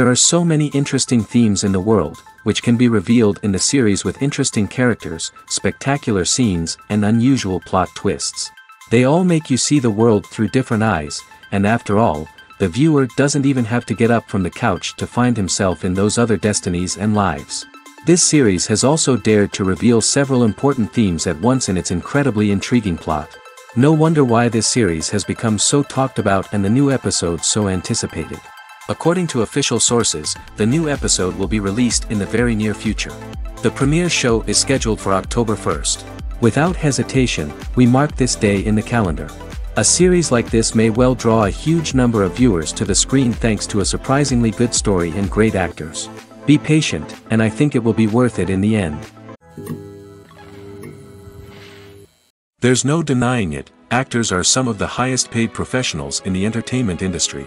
There are so many interesting themes in the world, which can be revealed in the series with interesting characters, spectacular scenes, and unusual plot twists. They all make you see the world through different eyes, and after all, the viewer doesn't even have to get up from the couch to find himself in those other destinies and lives. This series has also dared to reveal several important themes at once in its incredibly intriguing plot. No wonder why this series has become so talked about and the new episodes so anticipated. According to official sources, the new episode will be released in the very near future. The premiere show is scheduled for October 1st. Without hesitation, we mark this day in the calendar. A series like this may well draw a huge number of viewers to the screen thanks to a surprisingly good story and great actors. Be patient, and I think it will be worth it in the end. There's no denying it, actors are some of the highest paid professionals in the entertainment industry.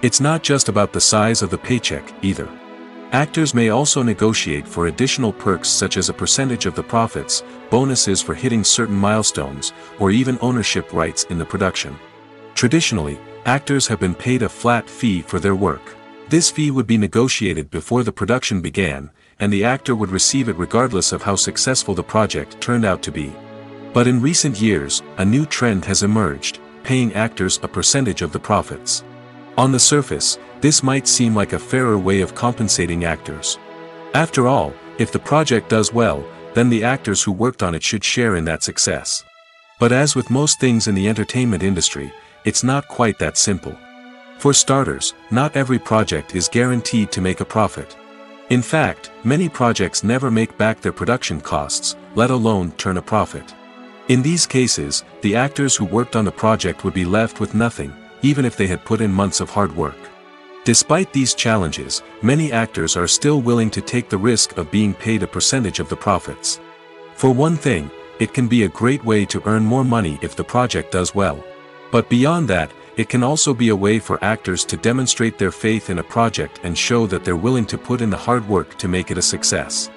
It's not just about the size of the paycheck, either. Actors may also negotiate for additional perks such as a percentage of the profits, bonuses for hitting certain milestones, or even ownership rights in the production. Traditionally, actors have been paid a flat fee for their work. This fee would be negotiated before the production began, and the actor would receive it regardless of how successful the project turned out to be. But in recent years, a new trend has emerged, paying actors a percentage of the profits. On the surface, this might seem like a fairer way of compensating actors. After all, if the project does well, then the actors who worked on it should share in that success. But as with most things in the entertainment industry, it's not quite that simple. For starters, not every project is guaranteed to make a profit. In fact, many projects never make back their production costs, let alone turn a profit. In these cases, the actors who worked on the project would be left with nothing, even if they had put in months of hard work. Despite these challenges, many actors are still willing to take the risk of being paid a percentage of the profits. For one thing, it can be a great way to earn more money if the project does well. But beyond that, it can also be a way for actors to demonstrate their faith in a project and show that they're willing to put in the hard work to make it a success.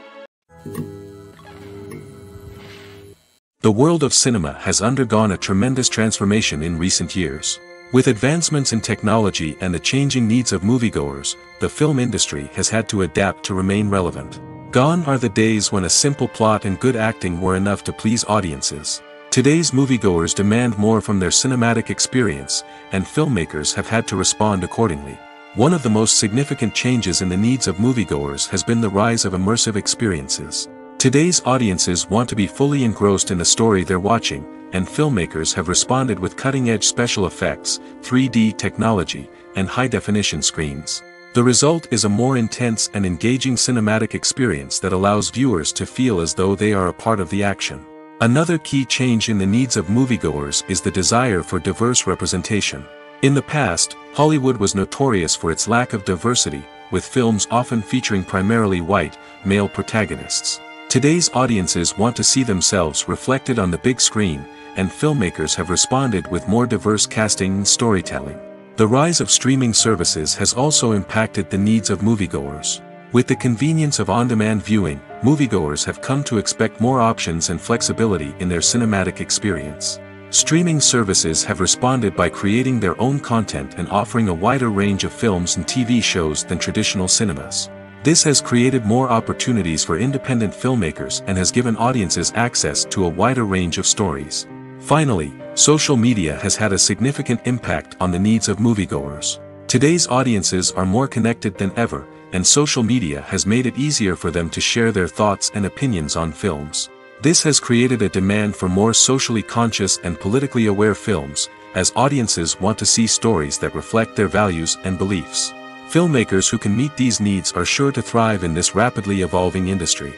The world of cinema has undergone a tremendous transformation in recent years. With advancements in technology and the changing needs of moviegoers, the film industry has had to adapt to remain relevant. Gone are the days when a simple plot and good acting were enough to please audiences. Today's moviegoers demand more from their cinematic experience, and filmmakers have had to respond accordingly. One of the most significant changes in the needs of moviegoers has been the rise of immersive experiences. Today's audiences want to be fully engrossed in the story they're watching, and filmmakers have responded with cutting-edge special effects, 3D technology, and high-definition screens. The result is a more intense and engaging cinematic experience that allows viewers to feel as though they are a part of the action. Another key change in the needs of moviegoers is the desire for diverse representation. In the past, Hollywood was notorious for its lack of diversity, with films often featuring primarily white, male protagonists. Today's audiences want to see themselves reflected on the big screen, and filmmakers have responded with more diverse casting and storytelling. The rise of streaming services has also impacted the needs of moviegoers. With the convenience of on-demand viewing, moviegoers have come to expect more options and flexibility in their cinematic experience. Streaming services have responded by creating their own content and offering a wider range of films and TV shows than traditional cinemas. This has created more opportunities for independent filmmakers and has given audiences access to a wider range of stories. Finally, social media has had a significant impact on the needs of moviegoers. Today's audiences are more connected than ever, and social media has made it easier for them to share their thoughts and opinions on films. This has created a demand for more socially conscious and politically aware films, as audiences want to see stories that reflect their values and beliefs. Filmmakers who can meet these needs are sure to thrive in this rapidly evolving industry.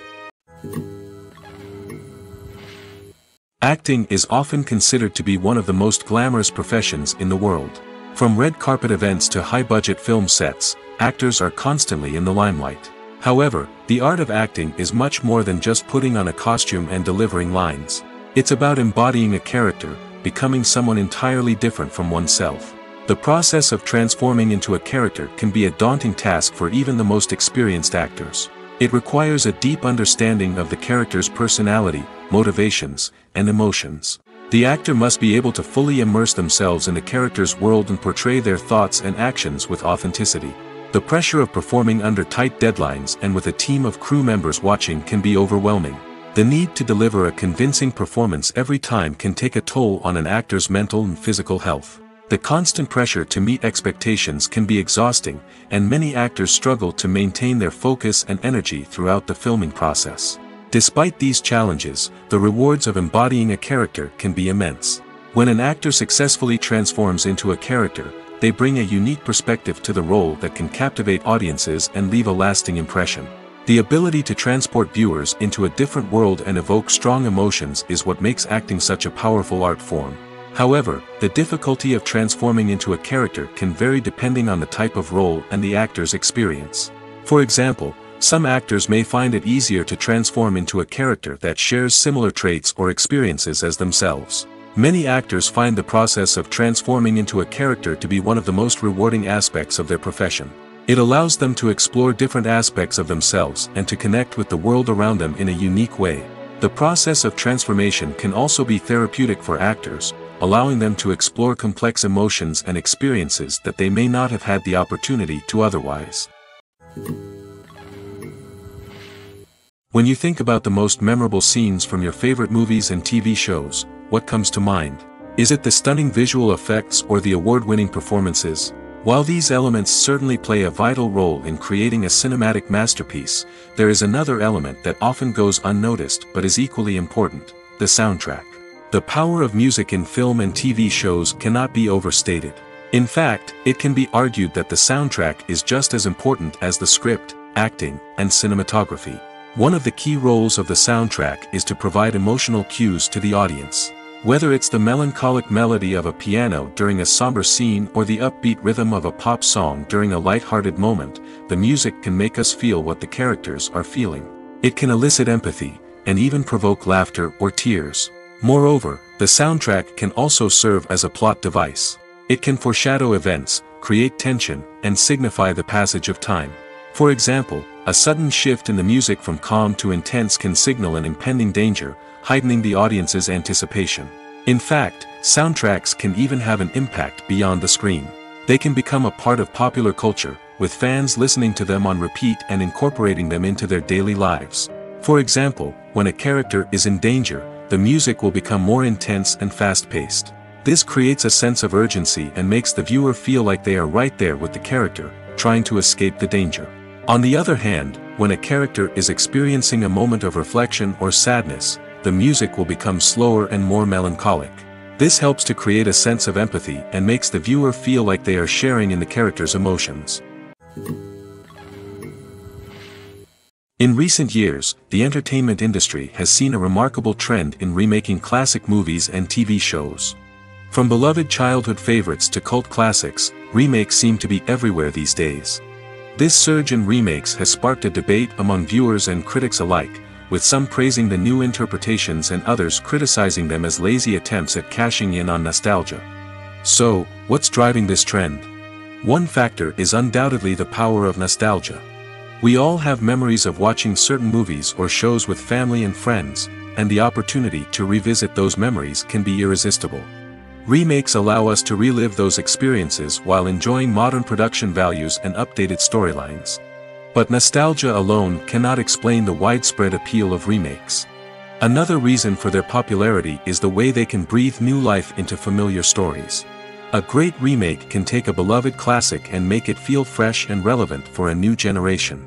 Acting is often considered to be one of the most glamorous professions in the world. From red carpet events to high-budget film sets, actors are constantly in the limelight. However, the art of acting is much more than just putting on a costume and delivering lines. It's about embodying a character, becoming someone entirely different from oneself. The process of transforming into a character can be a daunting task for even the most experienced actors. It requires a deep understanding of the character's personality, motivations, and emotions. The actor must be able to fully immerse themselves in the character's world and portray their thoughts and actions with authenticity. The pressure of performing under tight deadlines and with a team of crew members watching can be overwhelming. The need to deliver a convincing performance every time can take a toll on an actor's mental and physical health. The constant pressure to meet expectations can be exhausting, and many actors struggle to maintain their focus and energy throughout the filming process. Despite these challenges, the rewards of embodying a character can be immense. When an actor successfully transforms into a character, they bring a unique perspective to the role that can captivate audiences and leave a lasting impression. The ability to transport viewers into a different world and evoke strong emotions is what makes acting such a powerful art form. However, the difficulty of transforming into a character can vary depending on the type of role and the actor's experience. For example, some actors may find it easier to transform into a character that shares similar traits or experiences as themselves. Many actors find the process of transforming into a character to be one of the most rewarding aspects of their profession. It allows them to explore different aspects of themselves and to connect with the world around them in a unique way. The process of transformation can also be therapeutic for actors, allowing them to explore complex emotions and experiences that they may not have had the opportunity to otherwise. When you think about the most memorable scenes from your favorite movies and TV shows, what comes to mind? Is it the stunning visual effects or the award-winning performances? While these elements certainly play a vital role in creating a cinematic masterpiece, there is another element that often goes unnoticed but is equally important, the soundtrack. The power of music in film and TV shows cannot be overstated. In fact, it can be argued that the soundtrack is just as important as the script, acting, and cinematography. One of the key roles of the soundtrack is to provide emotional cues to the audience. Whether it's the melancholic melody of a piano during a somber scene or the upbeat rhythm of a pop song during a light-hearted moment, the music can make us feel what the characters are feeling. It can elicit empathy, and even provoke laughter or tears. Moreover, the soundtrack can also serve as a plot device. It can foreshadow events, create tension, and signify the passage of time. For example, a sudden shift in the music from calm to intense can signal an impending danger, heightening the audience's anticipation. In fact, soundtracks can even have an impact beyond the screen. They can become a part of popular culture, with fans listening to them on repeat and incorporating them into their daily lives. For example, when a character is in danger, the music will become more intense and fast-paced. This creates a sense of urgency and makes the viewer feel like they are right there with the character, trying to escape the danger. On the other hand, when a character is experiencing a moment of reflection or sadness, the music will become slower and more melancholic. This helps to create a sense of empathy and makes the viewer feel like they are sharing in the character's emotions. In recent years, the entertainment industry has seen a remarkable trend in remaking classic movies and TV shows. From beloved childhood favorites to cult classics, remakes seem to be everywhere these days. This surge in remakes has sparked a debate among viewers and critics alike, with some praising the new interpretations and others criticizing them as lazy attempts at cashing in on nostalgia. So, what's driving this trend? One factor is undoubtedly the power of nostalgia. We all have memories of watching certain movies or shows with family and friends, and the opportunity to revisit those memories can be irresistible. Remakes allow us to relive those experiences while enjoying modern production values and updated storylines. But nostalgia alone cannot explain the widespread appeal of remakes. Another reason for their popularity is the way they can breathe new life into familiar stories. A great remake can take a beloved classic and make it feel fresh and relevant for a new generation.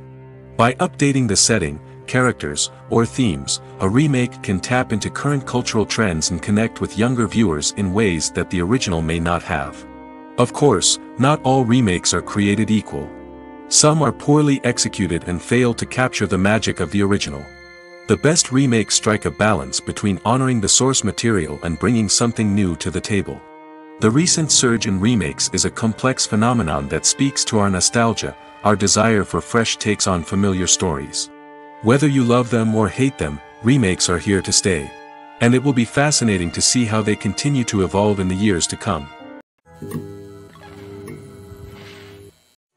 By updating the setting, characters, or themes, a remake can tap into current cultural trends and connect with younger viewers in ways that the original may not have. Of course, not all remakes are created equal. Some are poorly executed and fail to capture the magic of the original. The best remakes strike a balance between honoring the source material and bringing something new to the table. The recent surge in remakes is a complex phenomenon that speaks to our nostalgia, our desire for fresh takes on familiar stories. Whether you love them or hate them, remakes are here to stay. And it will be fascinating to see how they continue to evolve in the years to come.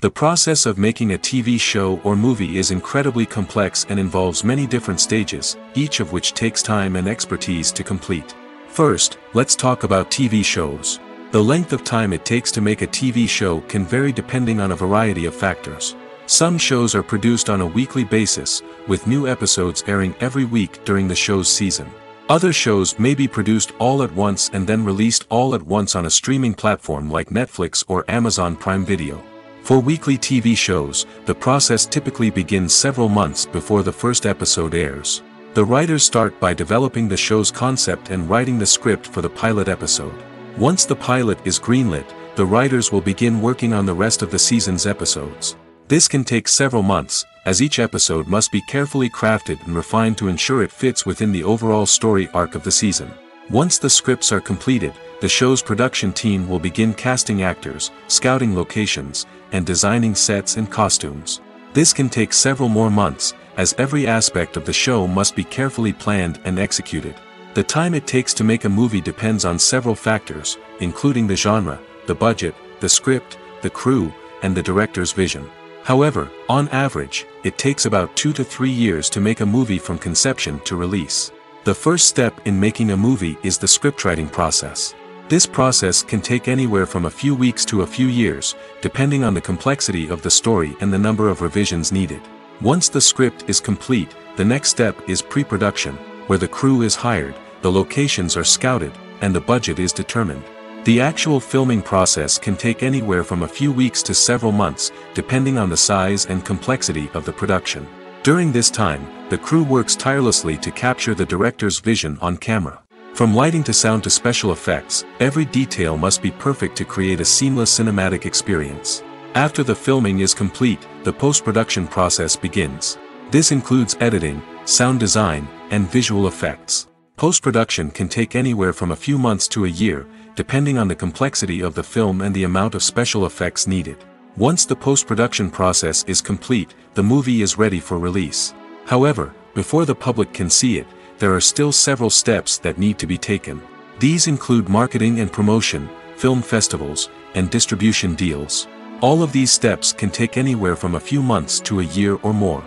The process of making a TV show or movie is incredibly complex and involves many different stages, each of which takes time and expertise to complete. First, let's talk about TV shows. The length of time it takes to make a TV show can vary depending on a variety of factors. Some shows are produced on a weekly basis, with new episodes airing every week during the show's season. Other shows may be produced all at once and then released all at once on a streaming platform like Netflix or Amazon Prime Video. For weekly TV shows, the process typically begins several months before the first episode airs. The writers start by developing the show's concept and writing the script for the pilot episode. Once the pilot is greenlit, the writers will begin working on the rest of the season's episodes. This can take several months, as each episode must be carefully crafted and refined to ensure it fits within the overall story arc of the season. Once the scripts are completed, the show's production team will begin casting actors, scouting locations, and designing sets and costumes. This can take several more months, as every aspect of the show must be carefully planned and executed. The time it takes to make a movie depends on several factors, including the genre, the budget, the script, the crew, and the director's vision. However, on average, it takes about two to three years to make a movie from conception to release. The first step in making a movie is the scriptwriting process. This process can take anywhere from a few weeks to a few years, depending on the complexity of the story and the number of revisions needed. Once the script is complete, the next step is pre-production, where the crew is hired, the locations are scouted, and the budget is determined. The actual filming process can take anywhere from a few weeks to several months, depending on the size and complexity of the production. During this time, the crew works tirelessly to capture the director's vision on camera. From lighting to sound to special effects, every detail must be perfect to create a seamless cinematic experience. After the filming is complete, the post-production process begins. This includes editing, sound design, and visual effects. Post-production can take anywhere from a few months to a year, depending on the complexity of the film and the amount of special effects needed. Once the post-production process is complete, the movie is ready for release. However, before the public can see it, there are still several steps that need to be taken. These include marketing and promotion, film festivals, and distribution deals. All of these steps can take anywhere from a few months to a year or more.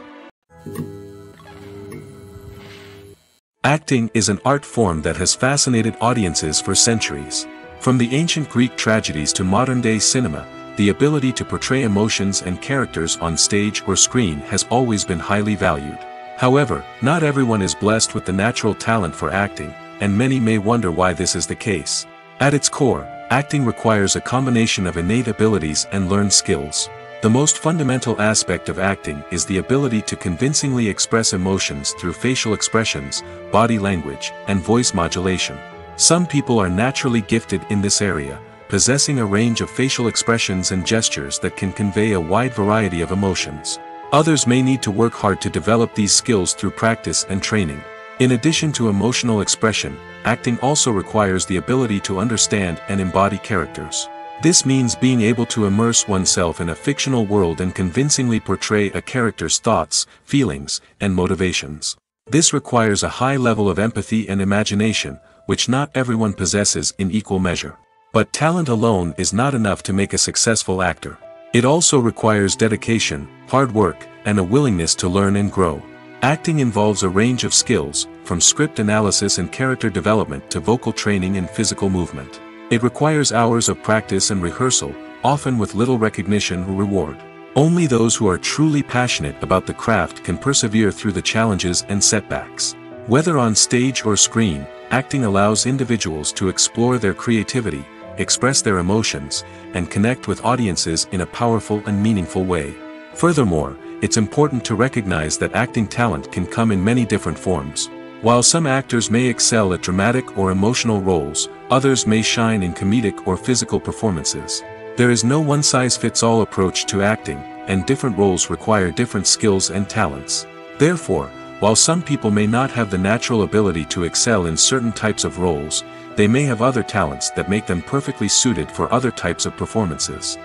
Acting is an art form that has fascinated audiences for centuries. From the ancient Greek tragedies to modern-day cinema, the ability to portray emotions and characters on stage or screen has always been highly valued. However, not everyone is blessed with the natural talent for acting, and many may wonder why this is the case. At its core, acting requires a combination of innate abilities and learned skills. The most fundamental aspect of acting is the ability to convincingly express emotions through facial expressions, body language, and voice modulation. Some people are naturally gifted in this area, possessing a range of facial expressions and gestures that can convey a wide variety of emotions. Others may need to work hard to develop these skills through practice and training. In addition to emotional expression, acting also requires the ability to understand and embody characters. This means being able to immerse oneself in a fictional world and convincingly portray a character's thoughts, feelings, and motivations. This requires a high level of empathy and imagination, which not everyone possesses in equal measure. But talent alone is not enough to make a successful actor. It also requires dedication, hard work, and a willingness to learn and grow. Acting involves a range of skills, from script analysis and character development to vocal training and physical movement. It requires hours of practice and rehearsal, often with little recognition or reward. Only those who are truly passionate about the craft can persevere through the challenges and setbacks. Whether on stage or screen, acting allows individuals to explore their creativity, express their emotions, and connect with audiences in a powerful and meaningful way. Furthermore, it's important to recognize that acting talent can come in many different forms. While some actors may excel at dramatic or emotional roles, others may shine in comedic or physical performances. There is no one-size-fits-all approach to acting, and different roles require different skills and talents. Therefore, while some people may not have the natural ability to excel in certain types of roles, they may have other talents that make them perfectly suited for other types of performances.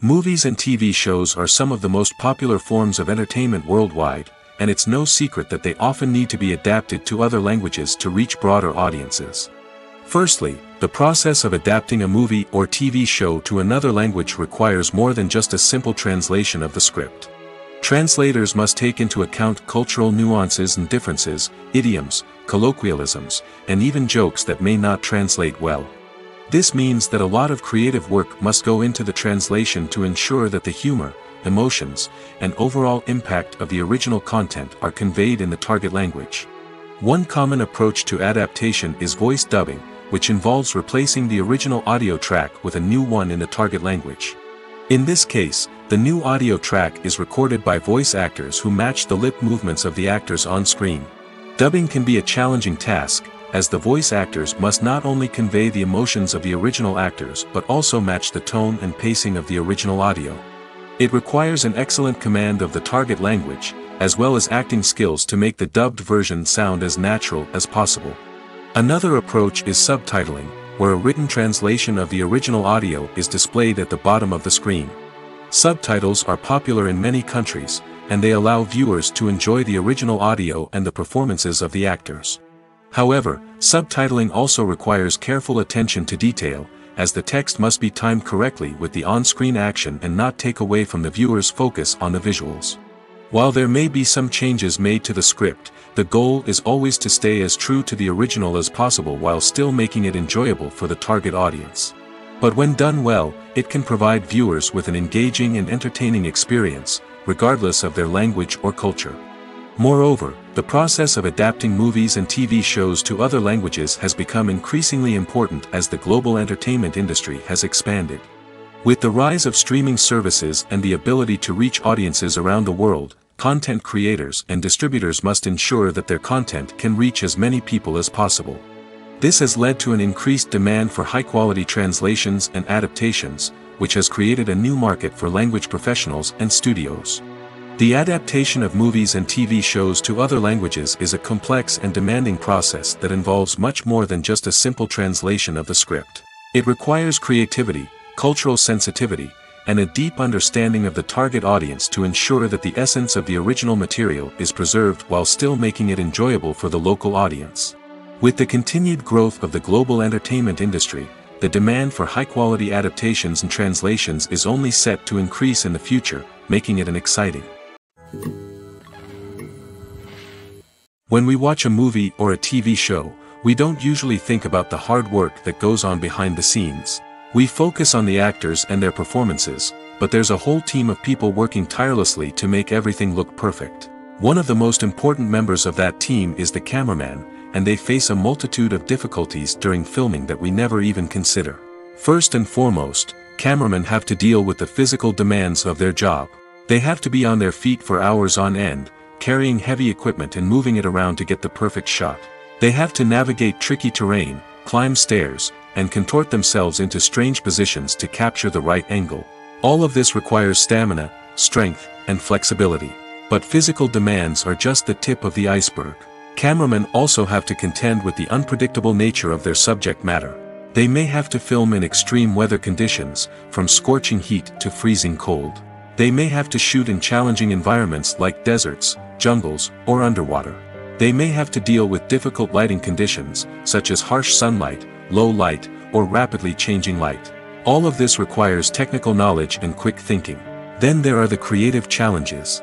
Movies and TV shows are some of the most popular forms of entertainment worldwide, and it's no secret that they often need to be adapted to other languages to reach broader audiences. Firstly, the process of adapting a movie or TV show to another language requires more than just a simple translation of the script. Translators must take into account cultural nuances and differences, idioms, colloquialisms, and even jokes that may not translate well. This means that a lot of creative work must go into the translation to ensure that the humor, emotions, and overall impact of the original content are conveyed in the target language. One common approach to adaptation is voice dubbing, which involves replacing the original audio track with a new one in the target language. In this case, the new audio track is recorded by voice actors who match the lip movements of the actors on screen. Dubbing can be a challenging task, as the voice actors must not only convey the emotions of the original actors but also match the tone and pacing of the original audio. It requires an excellent command of the target language, as well as acting skills to make the dubbed version sound as natural as possible. Another approach is subtitling, where a written translation of the original audio is displayed at the bottom of the screen. Subtitles are popular in many countries, and they allow viewers to enjoy the original audio and the performances of the actors. However, subtitling also requires careful attention to detail, as the text must be timed correctly with the on-screen action and not take away from the viewer's focus on the visuals. While there may be some changes made to the script, the goal is always to stay as true to the original as possible while still making it enjoyable for the target audience. But when done well, it can provide viewers with an engaging and entertaining experience, regardless of their language or culture. Moreover, the process of adapting movies and TV shows to other languages has become increasingly important as the global entertainment industry has expanded. With the rise of streaming services and the ability to reach audiences around the world, content creators and distributors must ensure that their content can reach as many people as possible. This has led to an increased demand for high-quality translations and adaptations, which has created a new market for language professionals and studios. The adaptation of movies and TV shows to other languages is a complex and demanding process that involves much more than just a simple translation of the script. It requires creativity, cultural sensitivity, and a deep understanding of the target audience to ensure that the essence of the original material is preserved while still making it enjoyable for the local audience. With the continued growth of the global entertainment industry, the demand for high-quality adaptations and translations is only set to increase in the future, making it an exciting. When we watch a movie or a TV show, we don't usually think about the hard work that goes on behind the scenes. We focus on the actors and their performances, but there's a whole team of people working tirelessly to make everything look perfect. One of the most important members of that team is the cameraman, and they face a multitude of difficulties during filming that we never even consider. First and foremost, cameramen have to deal with the physical demands of their job. They have to be on their feet for hours on end, carrying heavy equipment and moving it around to get the perfect shot. They have to navigate tricky terrain, climb stairs, and contort themselves into strange positions to capture the right angle. All of this requires stamina, strength, and flexibility. But physical demands are just the tip of the iceberg. Cameramen also have to contend with the unpredictable nature of their subject matter. They may have to film in extreme weather conditions, from scorching heat to freezing cold. They may have to shoot in challenging environments like deserts, jungles, or underwater. They may have to deal with difficult lighting conditions, such as harsh sunlight, low light, or rapidly changing light. All of this requires technical knowledge and quick thinking. Then there are the creative challenges.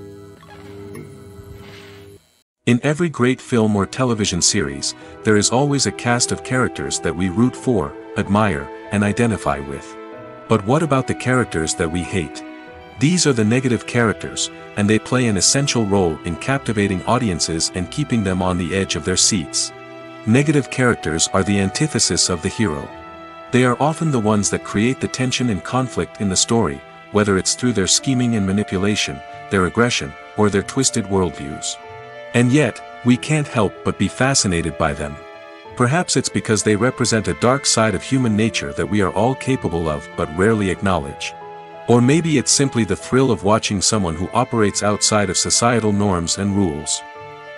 In every great film or television series, there is always a cast of characters that we root for, admire, and identify with. But what about the characters that we hate? These are the negative characters, and they play an essential role in captivating audiences and keeping them on the edge of their seats. Negative characters are the antithesis of the hero. They are often the ones that create the tension and conflict in the story, whether it's through their scheming and manipulation, their aggression, or their twisted worldviews. And yet, we can't help but be fascinated by them. Perhaps it's because they represent a dark side of human nature that we are all capable of but rarely acknowledge. Or maybe it's simply the thrill of watching someone who operates outside of societal norms and rules.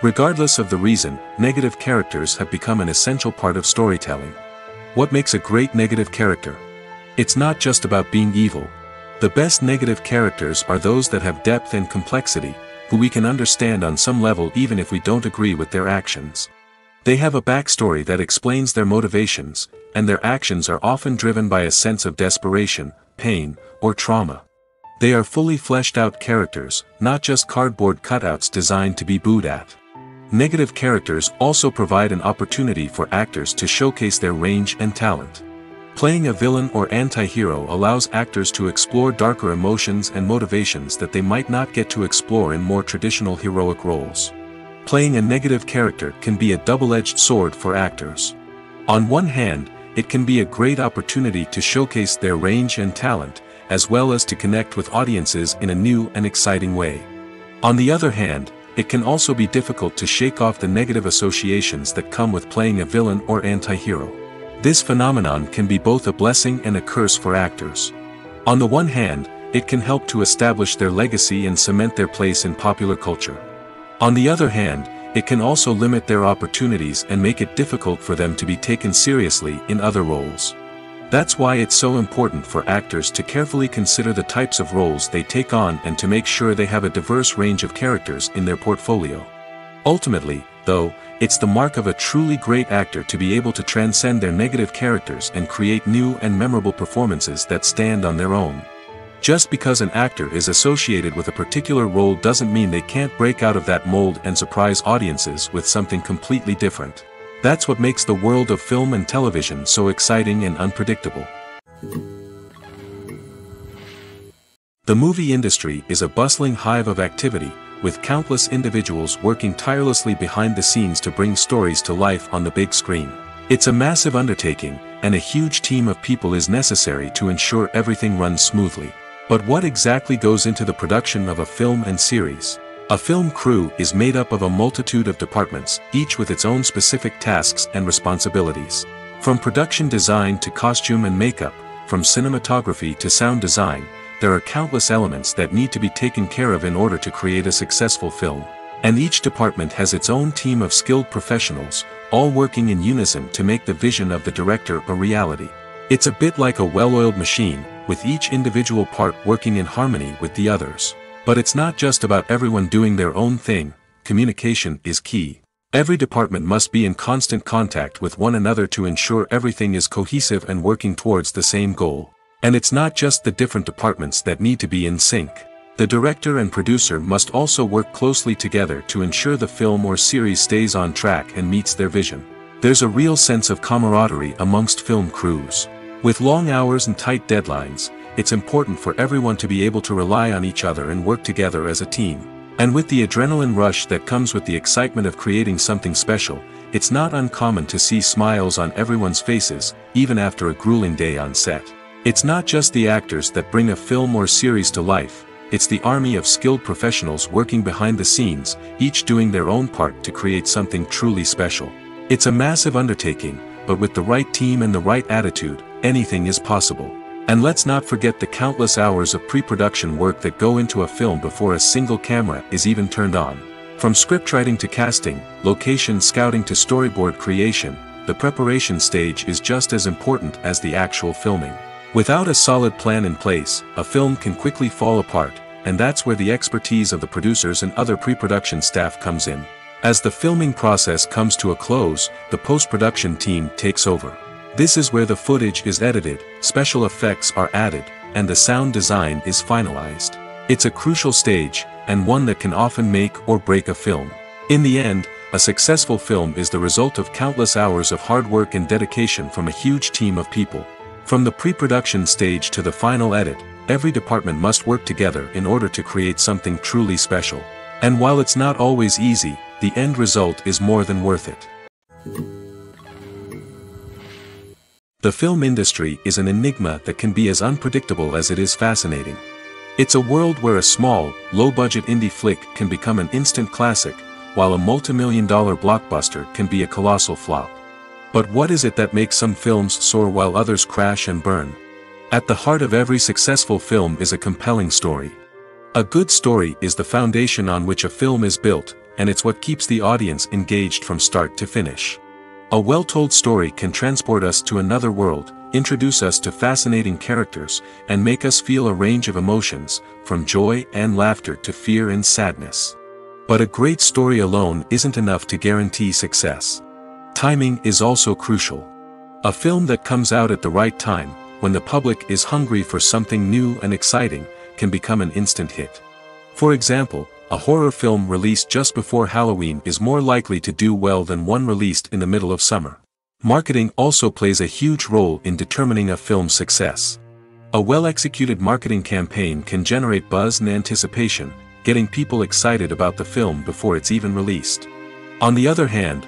Regardless of the reason, negative characters have become an essential part of storytelling. What makes a great negative character? It's not just about being evil. The best negative characters are those that have depth and complexity, who we can understand on some level even if we don't agree with their actions. They have a backstory that explains their motivations, and their actions are often driven by a sense of desperation, pain, or trauma. They are fully fleshed out characters, not just cardboard cutouts designed to be booed at. Negative characters also provide an opportunity for actors to showcase their range and talent. Playing a villain or anti-hero allows actors to explore darker emotions and motivations that they might not get to explore in more traditional heroic roles. Playing a negative character can be a double-edged sword for actors. On one hand, it can be a great opportunity to showcase their range and talent, as well as to connect with audiences in a new and exciting way. On the other hand, it can also be difficult to shake off the negative associations that come with playing a villain or anti-hero. This phenomenon can be both a blessing and a curse for actors. On the one hand, it can help to establish their legacy and cement their place in popular culture. On the other hand, it can also limit their opportunities and make it difficult for them to be taken seriously in other roles. That's why it's so important for actors to carefully consider the types of roles they take on and to make sure they have a diverse range of characters in their portfolio. Ultimately, though, it's the mark of a truly great actor to be able to transcend their negative characters and create new and memorable performances that stand on their own. Just because an actor is associated with a particular role doesn't mean they can't break out of that mold and surprise audiences with something completely different. That's what makes the world of film and television so exciting and unpredictable. The movie industry is a bustling hive of activity, with countless individuals working tirelessly behind the scenes to bring stories to life on the big screen. It's a massive undertaking, and a huge team of people is necessary to ensure everything runs smoothly. But what exactly goes into the production of a film and series? A film crew is made up of a multitude of departments, each with its own specific tasks and responsibilities. From production design to costume and makeup, from cinematography to sound design, there are countless elements that need to be taken care of in order to create a successful film. And each department has its own team of skilled professionals, all working in unison to make the vision of the director a reality. It's a bit like a well-oiled machine, with each individual part working in harmony with the others. But it's not just about everyone doing their own thing, communication is key. Every department must be in constant contact with one another to ensure everything is cohesive and working towards the same goal. And it's not just the different departments that need to be in sync. The director and producer must also work closely together to ensure the film or series stays on track and meets their vision. There's a real sense of camaraderie amongst film crews. With long hours and tight deadlines, it's important for everyone to be able to rely on each other and work together as a team. And with the adrenaline rush that comes with the excitement of creating something special, it's not uncommon to see smiles on everyone's faces, even after a grueling day on set. It's not just the actors that bring a film or series to life, it's the army of skilled professionals working behind the scenes, each doing their own part to create something truly special. It's a massive undertaking, but with the right team and the right attitude, anything is possible. And let's not forget the countless hours of pre-production work that go into a film before a single camera is even turned on. From scriptwriting to casting, location scouting to storyboard creation, the preparation stage is just as important as the actual filming. Without a solid plan in place, a film can quickly fall apart, and that's where the expertise of the producers and other pre-production staff comes in. As the filming process comes to a close, the post-production team takes over. This is where the footage is edited, special effects are added, and the sound design is finalized. It's a crucial stage, and one that can often make or break a film. In the end, a successful film is the result of countless hours of hard work and dedication from a huge team of people. From the pre-production stage to the final edit, every department must work together in order to create something truly special. And while it's not always easy, the end result is more than worth it. The film industry is an enigma that can be as unpredictable as it is fascinating. It's a world where a small, low-budget indie flick can become an instant classic, while a multi-million dollar blockbuster can be a colossal flop. But what is it that makes some films soar while others crash and burn? At the heart of every successful film is a compelling story. A good story is the foundation on which a film is built, and it's what keeps the audience engaged from start to finish. A well-told story can transport us to another world, introduce us to fascinating characters, and make us feel a range of emotions, from joy and laughter to fear and sadness. But a great story alone isn't enough to guarantee success. Timing is also crucial. A film that comes out at the right time, when the public is hungry for something new and exciting, can become an instant hit. For example, a horror film released just before Halloween is more likely to do well than one released in the middle of summer. Marketing also plays a huge role in determining a film's success. A well-executed marketing campaign can generate buzz and anticipation, getting people excited about the film before it's even released. On the other hand,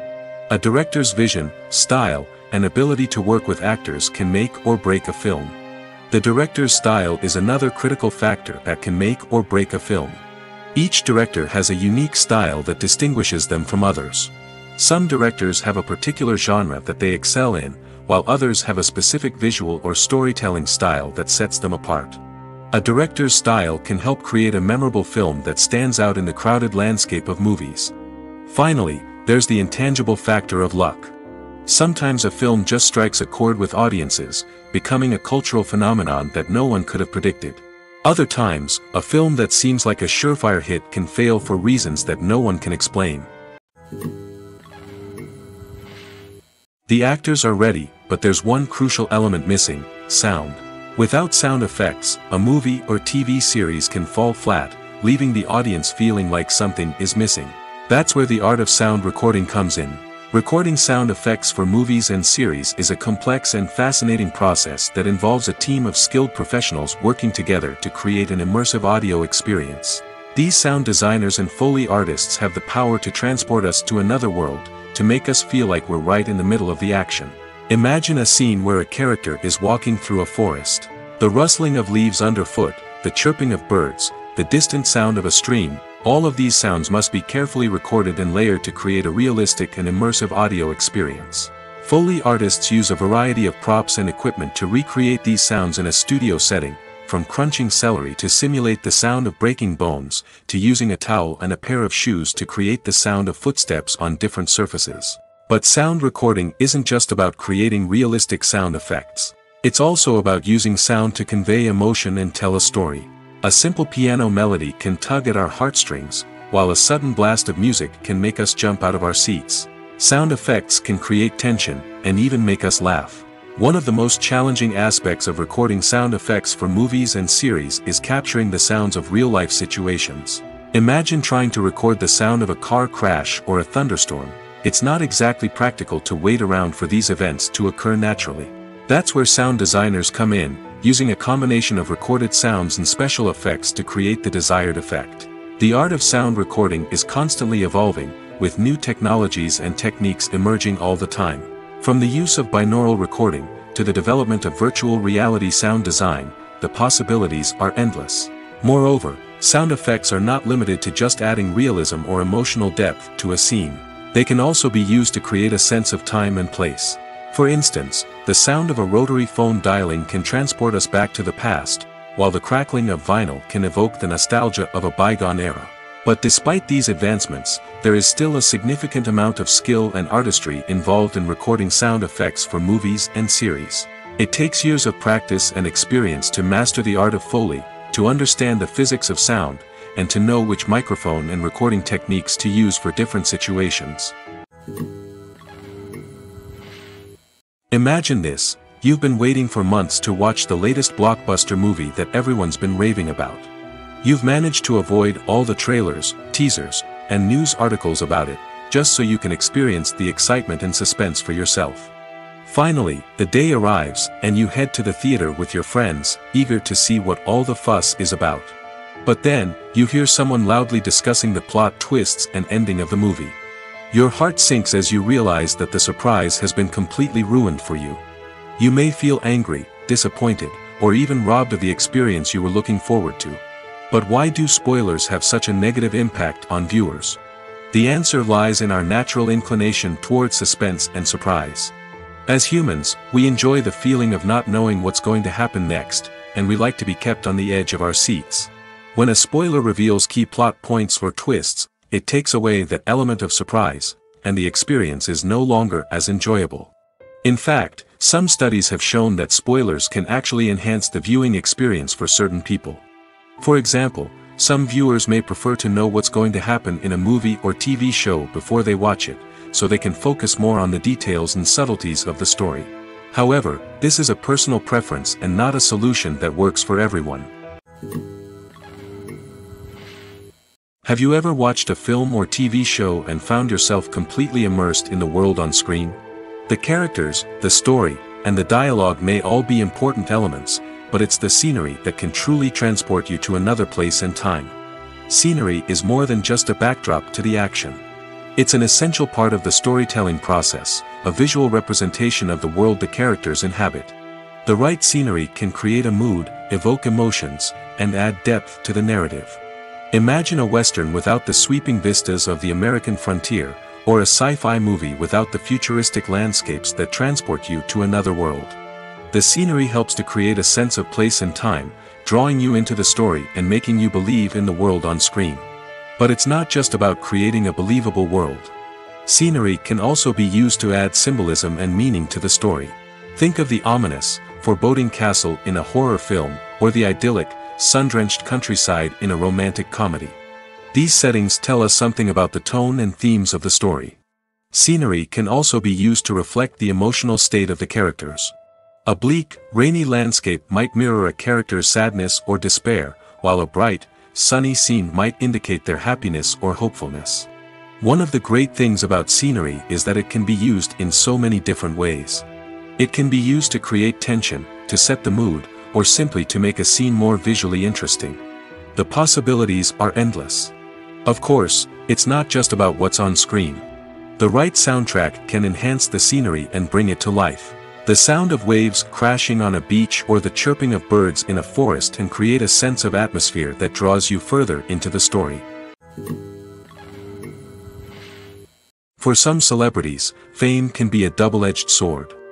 A director's vision, style, and ability to work with actors can make or break a film. The director's style is another critical factor that can make or break a film. Each director has a unique style that distinguishes them from others. Some directors have a particular genre that they excel in, while others have a specific visual or storytelling style that sets them apart. A director's style can help create a memorable film that stands out in the crowded landscape of movies. Finally, there's the intangible factor of luck. Sometimes a film just strikes a chord with audiences, becoming a cultural phenomenon that no one could have predicted. Other times, a film that seems like a surefire hit can fail for reasons that no one can explain. The actors are ready, but there's one crucial element missing, sound. Without sound effects, a movie or TV series can fall flat, leaving the audience feeling like something is missing. That's where the art of sound recording comes in. Recording sound effects for movies and series is a complex and fascinating process that involves a team of skilled professionals working together to create an immersive audio experience. These sound designers and Foley artists have the power to transport us to another world, to make us feel like we're right in the middle of the action. Imagine a scene where a character is walking through a forest. The rustling of leaves underfoot, the chirping of birds, the distant sound of a stream, all of these sounds must be carefully recorded and layered to create a realistic and immersive audio experience. Foley artists use a variety of props and equipment to recreate these sounds in a studio setting, from crunching celery to simulate the sound of breaking bones, to using a towel and a pair of shoes to create the sound of footsteps on different surfaces. But sound recording isn't just about creating realistic sound effects. It's also about using sound to convey emotion and tell a story. A simple piano melody can tug at our heartstrings, while a sudden blast of music can make us jump out of our seats. Sound effects can create tension, and even make us laugh. One of the most challenging aspects of recording sound effects for movies and series is capturing the sounds of real-life situations. Imagine trying to record the sound of a car crash or a thunderstorm. It's not exactly practical to wait around for these events to occur naturally. That's where sound designers come in, using a combination of recorded sounds and special effects to create the desired effect. The art of sound recording is constantly evolving, with new technologies and techniques emerging all the time. From the use of binaural recording, to the development of virtual reality sound design, the possibilities are endless. Moreover, sound effects are not limited to just adding realism or emotional depth to a scene. They can also be used to create a sense of time and place. For instance, the sound of a rotary phone dialing can transport us back to the past, while the crackling of vinyl can evoke the nostalgia of a bygone era. But despite these advancements, there is still a significant amount of skill and artistry involved in recording sound effects for movies and series. It takes years of practice and experience to master the art of Foley, to understand the physics of sound, and to know which microphone and recording techniques to use for different situations. Imagine this, you've been waiting for months to watch the latest blockbuster movie that everyone's been raving about. You've managed to avoid all the trailers, teasers, and news articles about it, just so you can experience the excitement and suspense for yourself. Finally, the day arrives, and you head to the theater with your friends, eager to see what all the fuss is about. But then, you hear someone loudly discussing the plot twists and ending of the movie. Your heart sinks as you realize that the surprise has been completely ruined for you. You may feel angry, disappointed, or even robbed of the experience you were looking forward to. But why do spoilers have such a negative impact on viewers? The answer lies in our natural inclination toward suspense and surprise. As humans, we enjoy the feeling of not knowing what's going to happen next, and we like to be kept on the edge of our seats. When a spoiler reveals key plot points or twists, it takes away that element of surprise, and the experience is no longer as enjoyable. In fact, some studies have shown that spoilers can actually enhance the viewing experience for certain people. For example, some viewers may prefer to know what's going to happen in a movie or TV show before they watch it, so they can focus more on the details and subtleties of the story. However, this is a personal preference and not a solution that works for everyone. Have you ever watched a film or TV show and found yourself completely immersed in the world on screen? The characters, the story, and the dialogue may all be important elements, but it's the scenery that can truly transport you to another place and time. Scenery is more than just a backdrop to the action. It's an essential part of the storytelling process, a visual representation of the world the characters inhabit. The right scenery can create a mood, evoke emotions, and add depth to the narrative. Imagine a western without the sweeping vistas of the American frontier, or a sci-fi movie without the futuristic landscapes that transport you to another world. The scenery helps to create a sense of place and time, drawing you into the story and making you believe in the world on screen. But it's not just about creating a believable world. Scenery can also be used to add symbolism and meaning to the story. Think of the ominous, foreboding castle in a horror film, or the idyllic, sun-drenched countryside in a romantic comedy. These settings tell us something about the tone and themes of the story. Scenery can also be used to reflect the emotional state of the characters. A bleak, rainy landscape might mirror a character's sadness or despair, while a bright, sunny scene might indicate their happiness or hopefulness. One of the great things about scenery is that it can be used in so many different ways. It can be used to create tension, to set the mood, or simply to make a scene more visually interesting. The possibilities are endless. Of course, it's not just about what's on screen. The right soundtrack can enhance the scenery and bring it to life. The sound of waves crashing on a beach or the chirping of birds in a forest can create a sense of atmosphere that draws you further into the story. For some celebrities, fame can be a double-edged sword.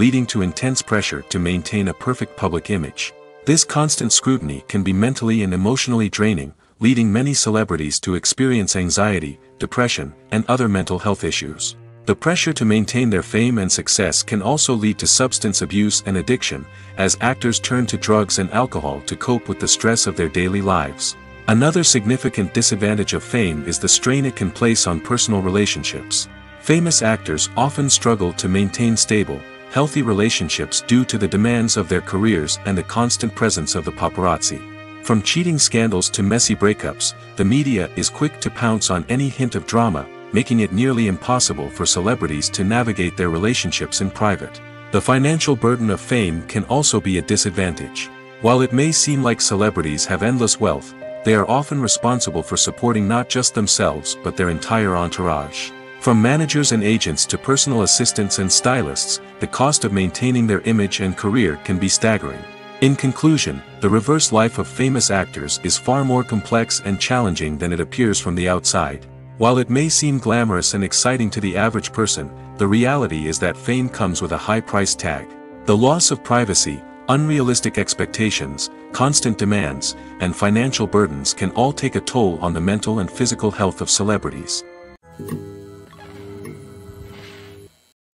leading to intense pressure to maintain a perfect public image. This constant scrutiny can be mentally and emotionally draining, leading many celebrities to experience anxiety, depression, and other mental health issues. The pressure to maintain their fame and success can also lead to substance abuse and addiction, as actors turn to drugs and alcohol to cope with the stress of their daily lives. Another significant disadvantage of fame is the strain it can place on personal relationships. Famous actors often struggle to maintain stable, healthy relationships due to the demands of their careers and the constant presence of the paparazzi. From cheating scandals to messy breakups, the media is quick to pounce on any hint of drama, making it nearly impossible for celebrities to navigate their relationships in private. The financial burden of fame can also be a disadvantage. While it may seem like celebrities have endless wealth, they are often responsible for supporting not just themselves but their entire entourage. From managers and agents to personal assistants and stylists, the cost of maintaining their image and career can be staggering. In conclusion, the reverse life of famous actors is far more complex and challenging than it appears from the outside. While it may seem glamorous and exciting to the average person, the reality is that fame comes with a high price tag. The loss of privacy, unrealistic expectations, constant demands, and financial burdens can all take a toll on the mental and physical health of celebrities.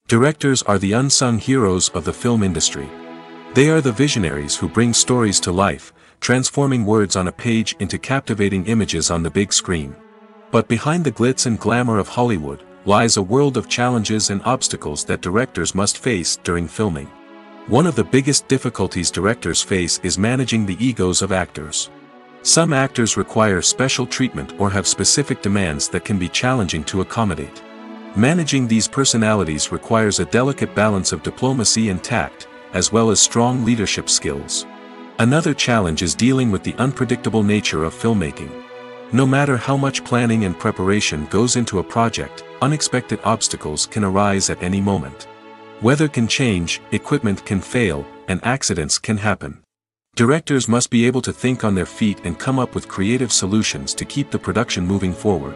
Directors are the unsung heroes of the film industry. They are the visionaries who bring stories to life, transforming words on a page into captivating images on the big screen. But behind the glitz and glamour of Hollywood, lies a world of challenges and obstacles that directors must face during filming. One of the biggest difficulties directors face is managing the egos of actors. Some actors require special treatment or have specific demands that can be challenging to accommodate. Managing these personalities requires a delicate balance of diplomacy and tact, as well as strong leadership skills. Another challenge is dealing with the unpredictable nature of filmmaking. No matter how much planning and preparation goes into a project, unexpected obstacles can arise at any moment. Weather can change, equipment can fail, and accidents can happen. Directors must be able to think on their feet and come up with creative solutions to keep the production moving forward.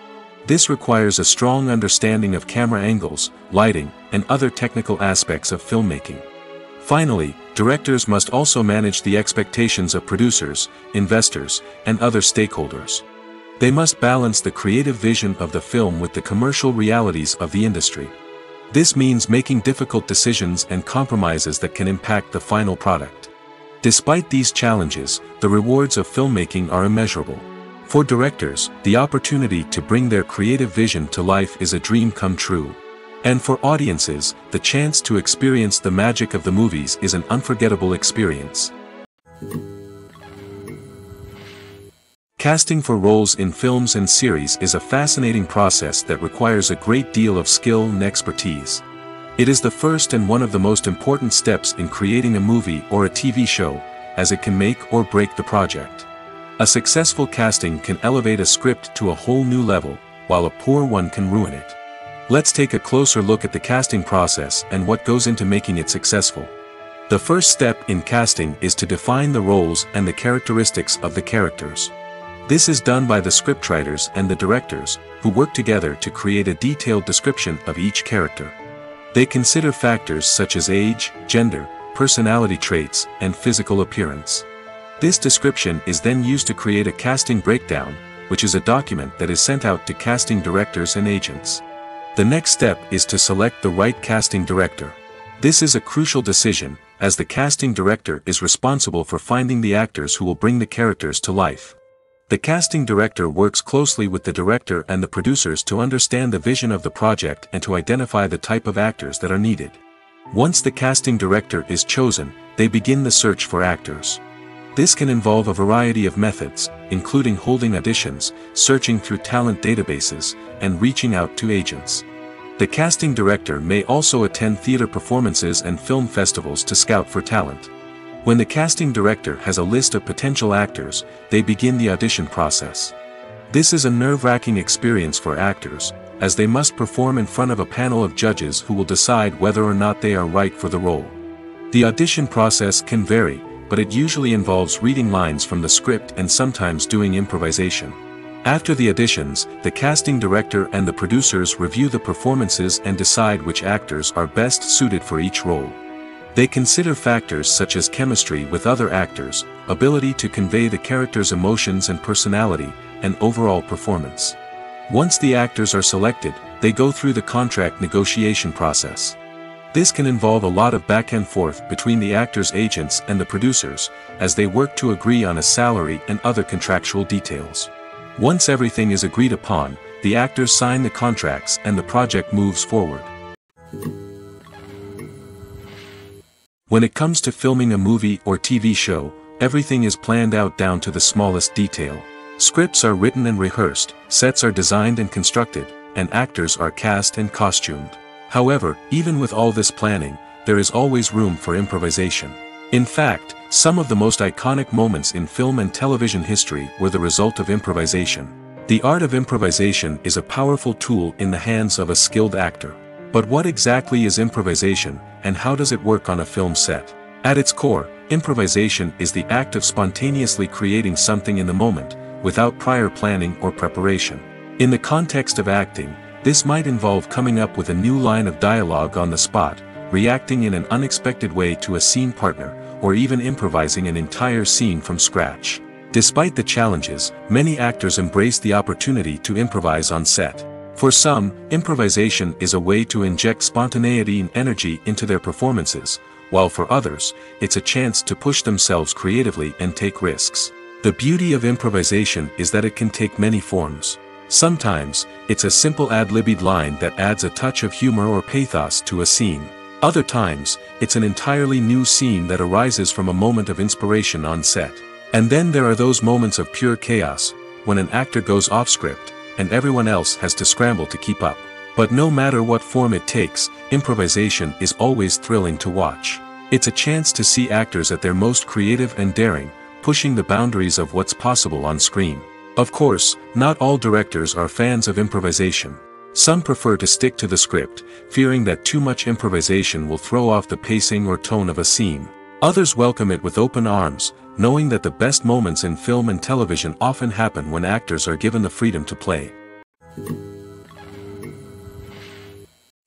This requires a strong understanding of camera angles, lighting, and other technical aspects of filmmaking. Finally, directors must also manage the expectations of producers, investors, and other stakeholders. They must balance the creative vision of the film with the commercial realities of the industry. This means making difficult decisions and compromises that can impact the final product. Despite these challenges, the rewards of filmmaking are immeasurable. For directors, the opportunity to bring their creative vision to life is a dream come true. And for audiences, the chance to experience the magic of the movies is an unforgettable experience. Casting for roles in films and series is a fascinating process that requires a great deal of skill and expertise. It is the first and one of the most important steps in creating a movie or a TV show, as it can make or break the project. A successful casting can elevate a script to a whole new level, while a poor one can ruin it. Let's take a closer look at the casting process and what goes into making it successful. The first step in casting is to define the roles and the characteristics of the characters. This is done by the scriptwriters and the directors, who work together to create a detailed description of each character. They consider factors such as age, gender, personality traits, and physical appearance. This description is then used to create a casting breakdown, which is a document that is sent out to casting directors and agents. The next step is to select the right casting director. This is a crucial decision, as the casting director is responsible for finding the actors who will bring the characters to life. The casting director works closely with the director and the producers to understand the vision of the project and to identify the type of actors that are needed. Once the casting director is chosen, they begin the search for actors. This can involve a variety of methods, including holding auditions, searching through talent databases, and reaching out to agents. The casting director may also attend theater performances and film festivals to scout for talent. When the casting director has a list of potential actors, they begin the audition process. This is a nerve-wracking experience for actors, as they must perform in front of a panel of judges who will decide whether or not they are right for the role. The audition process can vary, but it usually involves reading lines from the script and sometimes doing improvisation. After the auditions, the casting director and the producers review the performances and decide which actors are best suited for each role. They consider factors such as chemistry with other actors, ability to convey the character's emotions and personality, and overall performance. Once the actors are selected, they go through the contract negotiation process. This can involve a lot of back and forth between the actors' agents and the producers, as they work to agree on a salary and other contractual details. Once everything is agreed upon, the actors sign the contracts and the project moves forward. When it comes to filming a movie or TV show, everything is planned out down to the smallest detail. Scripts are written and rehearsed, sets are designed and constructed, and actors are cast and costumed. However, even with all this planning, there is always room for improvisation. In fact, some of the most iconic moments in film and television history were the result of improvisation. The art of improvisation is a powerful tool in the hands of a skilled actor. But what exactly is improvisation, and how does it work on a film set? At its core, improvisation is the act of spontaneously creating something in the moment, without prior planning or preparation. In the context of acting, this might involve coming up with a new line of dialogue on the spot, reacting in an unexpected way to a scene partner, or even improvising an entire scene from scratch. Despite the challenges, many actors embrace the opportunity to improvise on set. For some, improvisation is a way to inject spontaneity and energy into their performances, while for others, it's a chance to push themselves creatively and take risks. The beauty of improvisation is that it can take many forms. Sometimes, it's a simple ad-libbed line that adds a touch of humor or pathos to a scene. Other times, it's an entirely new scene that arises from a moment of inspiration on set. And then there are those moments of pure chaos, when an actor goes off script, and everyone else has to scramble to keep up. But no matter what form it takes, improvisation is always thrilling to watch. It's a chance to see actors at their most creative and daring, pushing the boundaries of what's possible on screen. Of course, not all directors are fans of improvisation. Some prefer to stick to the script, fearing that too much improvisation will throw off the pacing or tone of a scene. Others welcome it with open arms, knowing that the best moments in film and television often happen when actors are given the freedom to play.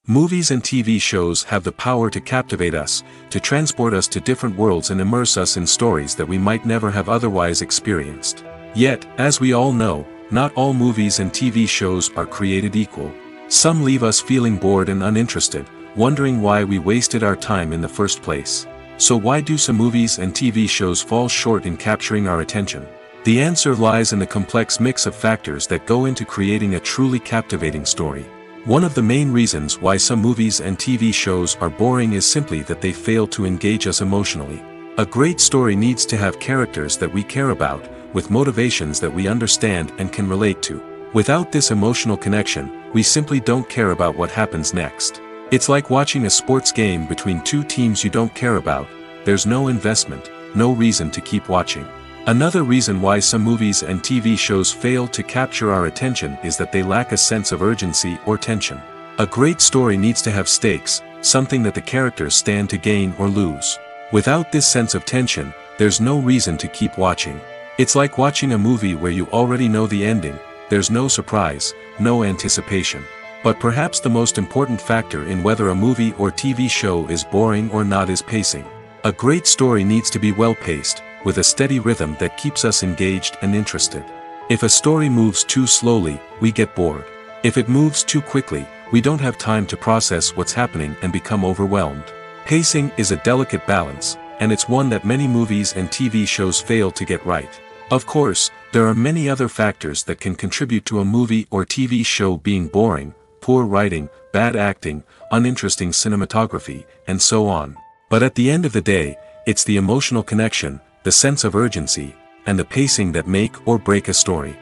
Movies and TV shows have the power to captivate us, to transport us to different worlds and immerse us in stories that we might never have otherwise experienced. Yet, as we all know, not all movies and TV shows are created equal. Some leave us feeling bored and uninterested, wondering why we wasted our time in the first place. So why do some movies and TV shows fall short in capturing our attention? The answer lies in the complex mix of factors that go into creating a truly captivating story. One of the main reasons why some movies and TV shows are boring is simply that they fail to engage us emotionally. A great story needs to have characters that we care about, with motivations that we understand and can relate to. Without this emotional connection, we simply don't care about what happens next. It's like watching a sports game between two teams you don't care about, there's no investment, no reason to keep watching. Another reason why some movies and TV shows fail to capture our attention is that they lack a sense of urgency or tension. A great story needs to have stakes, something that the characters stand to gain or lose. Without this sense of tension, there's no reason to keep watching. It's like watching a movie where you already know the ending, there's no surprise, no anticipation. But perhaps the most important factor in whether a movie or TV show is boring or not is pacing. A great story needs to be well paced, with a steady rhythm that keeps us engaged and interested. If a story moves too slowly, we get bored. If it moves too quickly, we don't have time to process what's happening and become overwhelmed. Pacing is a delicate balance, and it's one that many movies and TV shows fail to get right. Of course, there are many other factors that can contribute to a movie or TV show being boring, poor writing, bad acting, uninteresting cinematography, and so on. But at the end of the day, it's the emotional connection, the sense of urgency, and the pacing that make or break a story.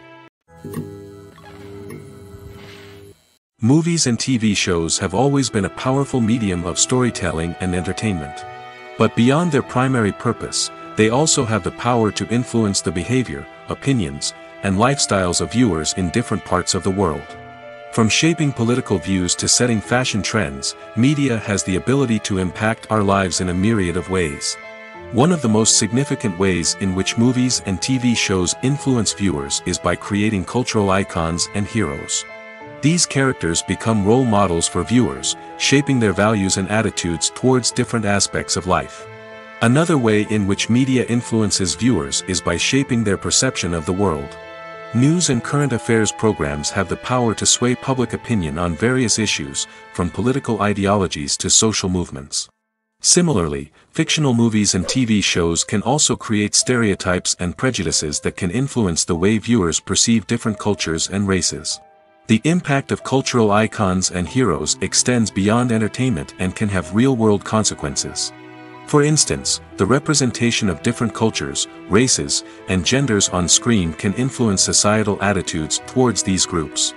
Movies and TV shows have always been a powerful medium of storytelling and entertainment. But beyond their primary purpose, they also have the power to influence the behavior, opinions, and lifestyles of viewers in different parts of the world. From shaping political views to setting fashion trends, media has the ability to impact our lives in a myriad of ways. One of the most significant ways in which movies and TV shows influence viewers is by creating cultural icons and heroes. These characters become role models for viewers, shaping their values and attitudes towards different aspects of life. Another way in which media influences viewers is by shaping their perception of the world. News and current affairs programs have the power to sway public opinion on various issues, from political ideologies to social movements. Similarly, fictional movies and TV shows can also create stereotypes and prejudices that can influence the way viewers perceive different cultures and races. The impact of cultural icons and heroes extends beyond entertainment and can have real-world consequences. For instance, the representation of different cultures, races, and genders on screen can influence societal attitudes towards these groups.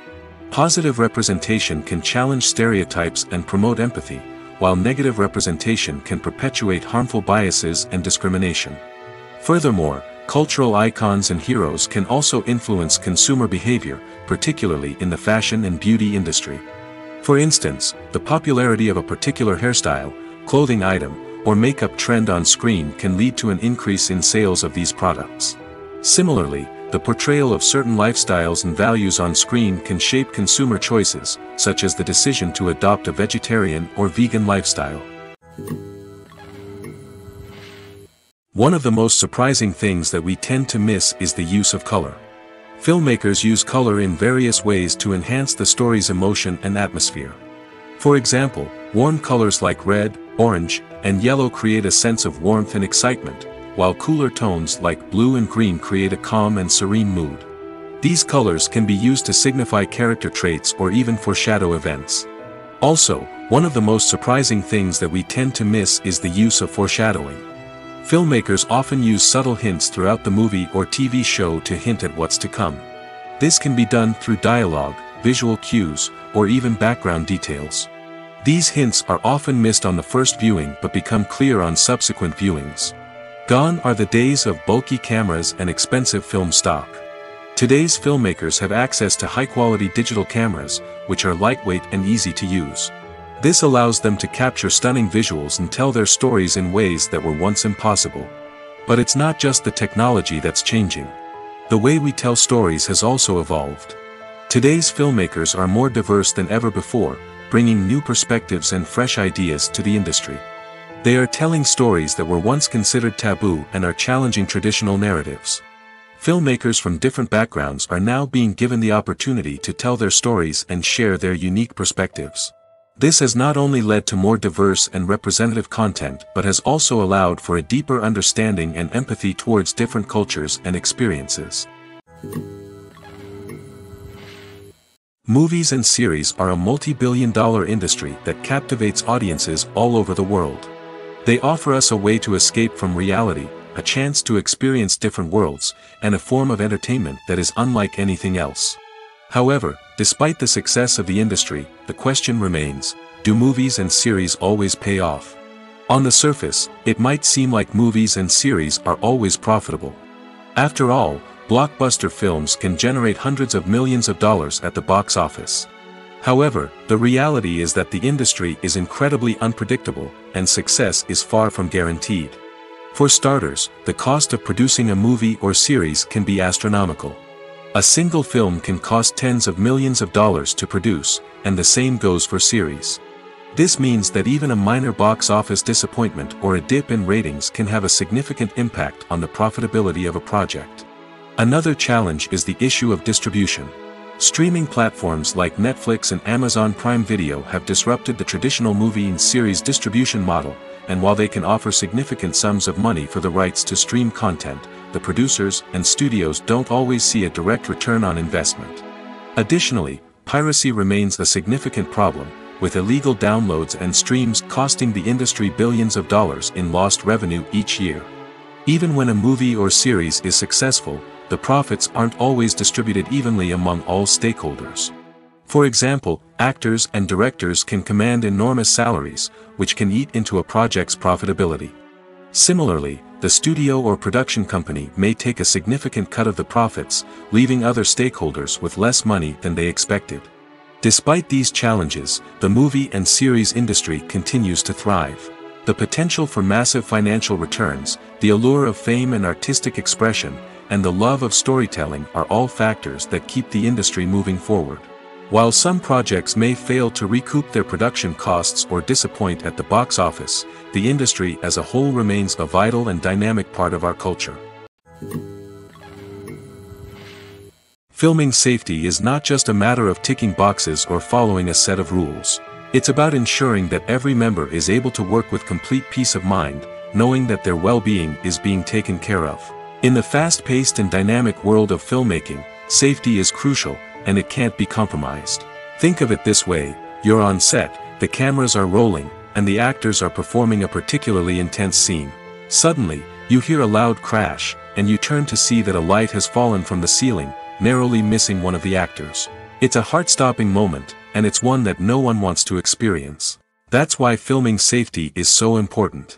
Positive representation can challenge stereotypes and promote empathy, while negative representation can perpetuate harmful biases and discrimination. Furthermore, cultural icons and heroes can also influence consumer behavior, particularly in the fashion and beauty industry. For instance, the popularity of a particular hairstyle, clothing item, or makeup trend on screen can lead to an increase in sales of these products. Similarly, the portrayal of certain lifestyles and values on screen can shape consumer choices, such as the decision to adopt a vegetarian or vegan lifestyle. One of the most surprising things that we tend to miss is the use of color. Filmmakers use color in various ways to enhance the story's emotion and atmosphere. For example, warm colors like red, orange, and yellow create a sense of warmth and excitement, while cooler tones like blue and green create a calm and serene mood. These colors can be used to signify character traits or even foreshadow events. Also, one of the most surprising things that we tend to miss is the use of foreshadowing. Filmmakers often use subtle hints throughout the movie or TV show to hint at what's to come. This can be done through dialogue, visual cues, or even background details. These hints are often missed on the first viewing but become clear on subsequent viewings. Gone are the days of bulky cameras and expensive film stock. Today's filmmakers have access to high-quality digital cameras, which are lightweight and easy to use. This allows them to capture stunning visuals and tell their stories in ways that were once impossible. But it's not just the technology that's changing. The way we tell stories has also evolved. Today's filmmakers are more diverse than ever before, bringing new perspectives and fresh ideas to the industry. They are telling stories that were once considered taboo and are challenging traditional narratives. Filmmakers from different backgrounds are now being given the opportunity to tell their stories and share their unique perspectives. This has not only led to more diverse and representative content but has also allowed for a deeper understanding and empathy towards different cultures and experiences. Movies and series are a multi-billion dollar industry that captivates audiences all over the world. They offer us a way to escape from reality, a chance to experience different worlds, and a form of entertainment that is unlike anything else. However, despite the success of the industry, the question remains, do movies and series always pay off? On the surface, it might seem like movies and series are always profitable. After all, blockbuster films can generate hundreds of millions of dollars at the box office. However, the reality is that the industry is incredibly unpredictable, and success is far from guaranteed. For starters, the cost of producing a movie or series can be astronomical. A single film can cost tens of millions of dollars to produce, and the same goes for series. This means that even a minor box office disappointment or a dip in ratings can have a significant impact on the profitability of a project. Another challenge is the issue of distribution. Streaming platforms like Netflix and Amazon Prime Video have disrupted the traditional movie and series distribution model, and while they can offer significant sums of money for the rights to stream content, the producers and studios don't always see a direct return on investment. Additionally, piracy remains a significant problem, with illegal downloads and streams costing the industry billions of dollars in lost revenue each year. Even when a movie or series is successful, the profits aren't always distributed evenly among all stakeholders. For example, actors and directors can command enormous salaries, which can eat into a project's profitability. Similarly, the studio or production company may take a significant cut of the profits, leaving other stakeholders with less money than they expected. Despite these challenges, the movie and series industry continues to thrive. The potential for massive financial returns, the allure of fame and artistic expression, and the love of storytelling are all factors that keep the industry moving forward. While some projects may fail to recoup their production costs or disappoint at the box office, the industry as a whole remains a vital and dynamic part of our culture. Filming safety is not just a matter of ticking boxes or following a set of rules. It's about ensuring that every member is able to work with complete peace of mind, knowing that their well-being is being taken care of. In the fast-paced and dynamic world of filmmaking, safety is crucial, and it can't be compromised. Think of it this way, you're on set, the cameras are rolling, and the actors are performing a particularly intense scene. Suddenly, you hear a loud crash, and you turn to see that a light has fallen from the ceiling, narrowly missing one of the actors. It's a heart-stopping moment, and it's one that no one wants to experience. That's why filming safety is so important.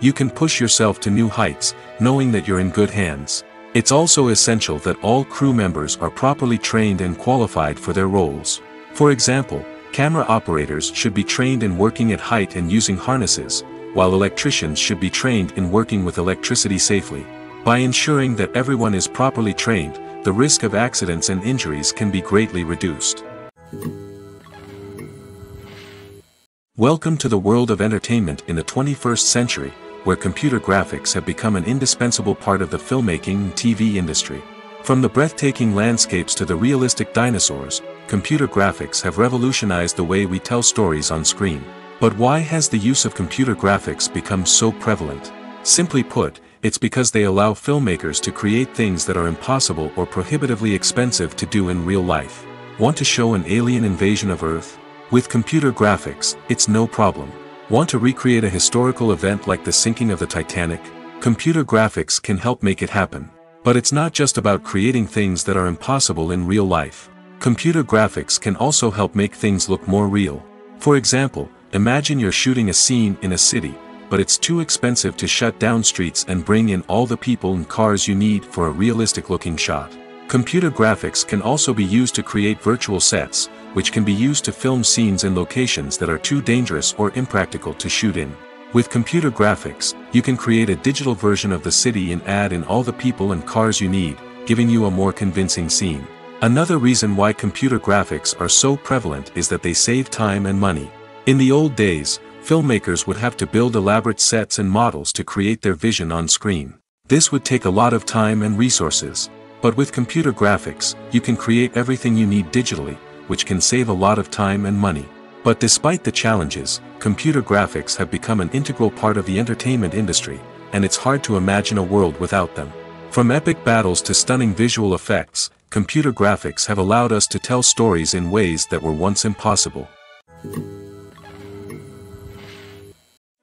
You can push yourself to new heights, knowing that you're in good hands. It's also essential that all crew members are properly trained and qualified for their roles. For example, camera operators should be trained in working at height and using harnesses, while electricians should be trained in working with electricity safely. By ensuring that everyone is properly trained, the risk of accidents and injuries can be greatly reduced. Welcome to the world of entertainment in the 21st century, where computer graphics have become an indispensable part of the filmmaking and TV industry. From the breathtaking landscapes to the realistic dinosaurs, computer graphics have revolutionized the way we tell stories on screen. But why has the use of computer graphics become so prevalent? Simply put, it's because they allow filmmakers to create things that are impossible or prohibitively expensive to do in real life. Want to show an alien invasion of Earth? With computer graphics, it's no problem. Want to recreate a historical event like the sinking of the Titanic? Computer graphics can help make it happen. But it's not just about creating things that are impossible in real life. Computer graphics can also help make things look more real. For example, imagine you're shooting a scene in a city, but it's too expensive to shut down streets and bring in all the people and cars you need for a realistic-looking shot. Computer graphics can also be used to create virtual sets, which can be used to film scenes in locations that are too dangerous or impractical to shoot in. With computer graphics, you can create a digital version of the city and add in all the people and cars you need, giving you a more convincing scene. Another reason why computer graphics are so prevalent is that they save time and money. In the old days, filmmakers would have to build elaborate sets and models to create their vision on screen. This would take a lot of time and resources. But with computer graphics, you can create everything you need digitally, which can save a lot of time and money. But despite the challenges, computer graphics have become an integral part of the entertainment industry, and it's hard to imagine a world without them. From epic battles to stunning visual effects, computer graphics have allowed us to tell stories in ways that were once impossible.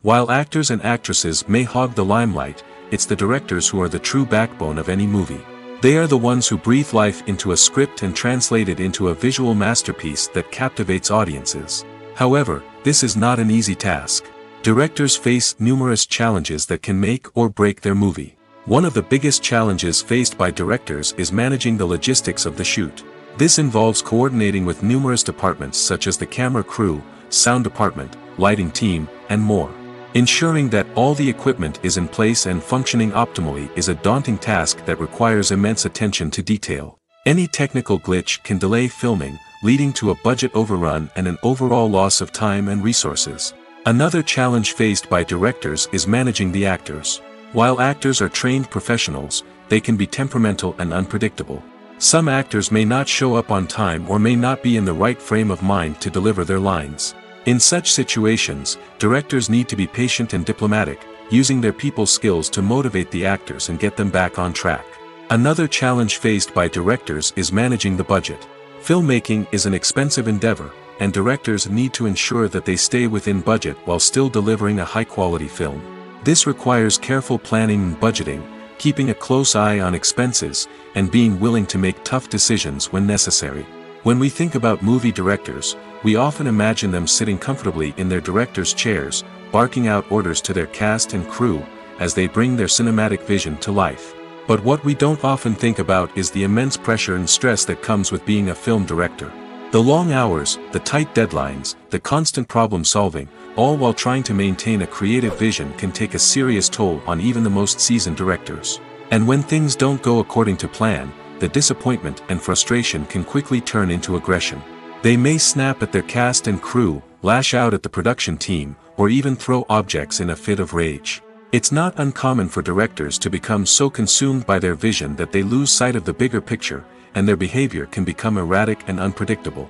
While actors and actresses may hog the limelight, it's the directors who are the true backbone of any movie. They are the ones who breathe life into a script and translate it into a visual masterpiece that captivates audiences. However, this is not an easy task. Directors face numerous challenges that can make or break their movie. One of the biggest challenges faced by directors is managing the logistics of the shoot. This involves coordinating with numerous departments such as the camera crew, sound department, lighting team, and more. Ensuring that all the equipment is in place and functioning optimally is a daunting task that requires immense attention to detail. Any technical glitch can delay filming, leading to a budget overrun and an overall loss of time and resources. Another challenge faced by directors is managing the actors. While actors are trained professionals, they can be temperamental and unpredictable. Some actors may not show up on time or may not be in the right frame of mind to deliver their lines. In such situations, directors need to be patient and diplomatic, using their people skills to motivate the actors and get them back on track. Another challenge faced by directors is managing the budget. Filmmaking is an expensive endeavor, and directors need to ensure that they stay within budget while still delivering a high-quality film. This requires careful planning and budgeting, keeping a close eye on expenses, and being willing to make tough decisions when necessary. When we think about movie directors, we often imagine them sitting comfortably in their director's chairs, barking out orders to their cast and crew, as they bring their cinematic vision to life. But what we don't often think about is the immense pressure and stress that comes with being a film director. The long hours, the tight deadlines, the constant problem solving, all while trying to maintain a creative vision can take a serious toll on even the most seasoned directors. And when things don't go according to plan, the disappointment and frustration can quickly turn into aggression. They may snap at their cast and crew, lash out at the production team, or even throw objects in a fit of rage. It's not uncommon for directors to become so consumed by their vision that they lose sight of the bigger picture, and their behavior can become erratic and unpredictable.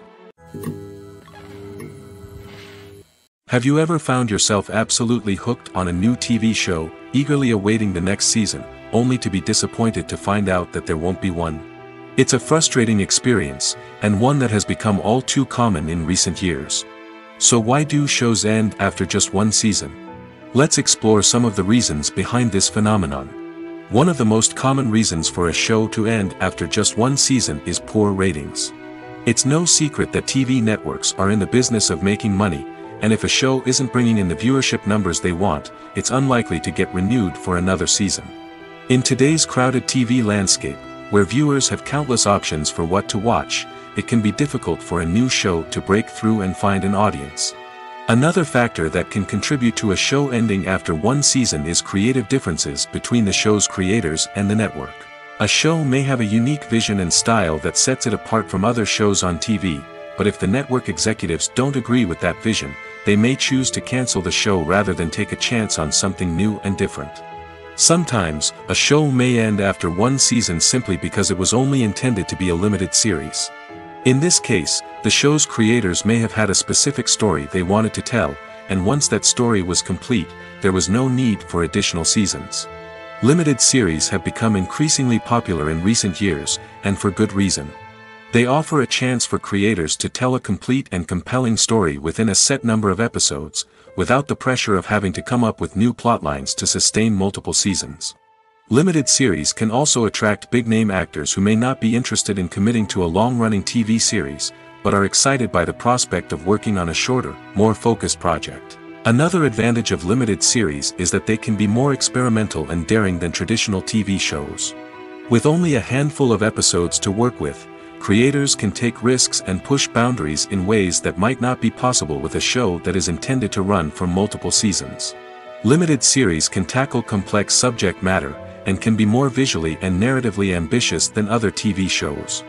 Have you ever found yourself absolutely hooked on a new TV show, eagerly awaiting the next season, only to be disappointed to find out that there won't be one? It's a frustrating experience, and one that has become all too common in recent years. So why do shows end after just one season? Let's explore some of the reasons behind this phenomenon. One of the most common reasons for a show to end after just one season is poor ratings. It's no secret that TV networks are in the business of making money, and if a show isn't bringing in the viewership numbers they want, it's unlikely to get renewed for another season. In today's crowded TV landscape, where viewers have countless options for what to watch, it can be difficult for a new show to break through and find an audience. Another factor that can contribute to a show ending after one season is creative differences between the show's creators and the network. A show may have a unique vision and style that sets it apart from other shows on TV, but if the network executives don't agree with that vision, they may choose to cancel the show rather than take a chance on something new and different. Sometimes, a show may end after one season simply because it was only intended to be a limited series. In this case, the show's creators may have had a specific story they wanted to tell, and once that story was complete, there was no need for additional seasons. Limited series have become increasingly popular in recent years, and for good reason. They offer a chance for creators to tell a complete and compelling story within a set number of episodes, without the pressure of having to come up with new plotlines to sustain multiple seasons. Limited series can also attract big-name actors who may not be interested in committing to a long-running TV series, but are excited by the prospect of working on a shorter, more focused project. Another advantage of limited series is that they can be more experimental and daring than traditional TV shows. With only a handful of episodes to work with, creators can take risks and push boundaries in ways that might not be possible with a show that is intended to run for multiple seasons. Limited series can tackle complex subject matter, and can be more visually and narratively ambitious than other TV shows.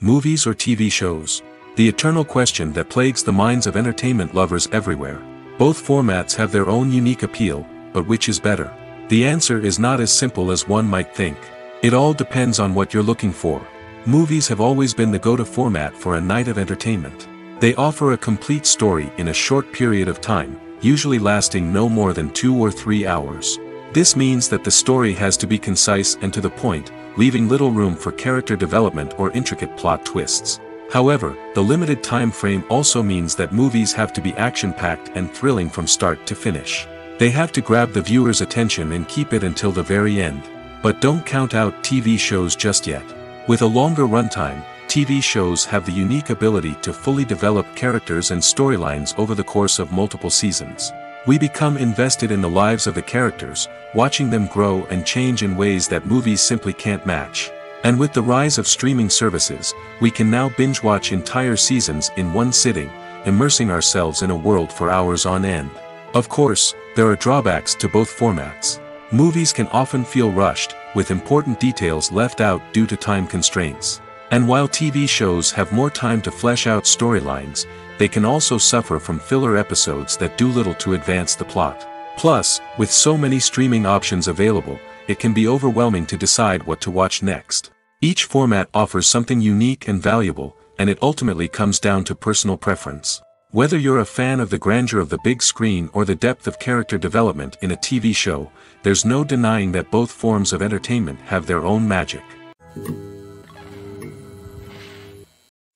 Movies or TV shows? The eternal question that plagues the minds of entertainment lovers everywhere. Both formats have their own unique appeal, but which is better? The answer is not as simple as one might think. It all depends on what you're looking for. Movies have always been the go-to format for a night of entertainment. They offer a complete story in a short period of time, usually lasting no more than two or three hours. This means that the story has to be concise and to the point, leaving little room for character development or intricate plot twists. However, the limited time frame also means that movies have to be action-packed and thrilling from start to finish. They have to grab the viewer's attention and keep it until the very end. But don't count out TV shows just yet. With a longer runtime, TV shows have the unique ability to fully develop characters and storylines over the course of multiple seasons. We become invested in the lives of the characters, watching them grow and change in ways that movies simply can't match. And with the rise of streaming services, we can now binge-watch entire seasons in one sitting, immersing ourselves in a world for hours on end. Of course, there are drawbacks to both formats. Movies can often feel rushed, with important details left out due to time constraints. And while TV shows have more time to flesh out storylines, they can also suffer from filler episodes that do little to advance the plot. Plus, with so many streaming options available, it can be overwhelming to decide what to watch next. Each format offers something unique and valuable, and it ultimately comes down to personal preference. Whether you're a fan of the grandeur of the big screen or the depth of character development in a TV show, there's no denying that both forms of entertainment have their own magic.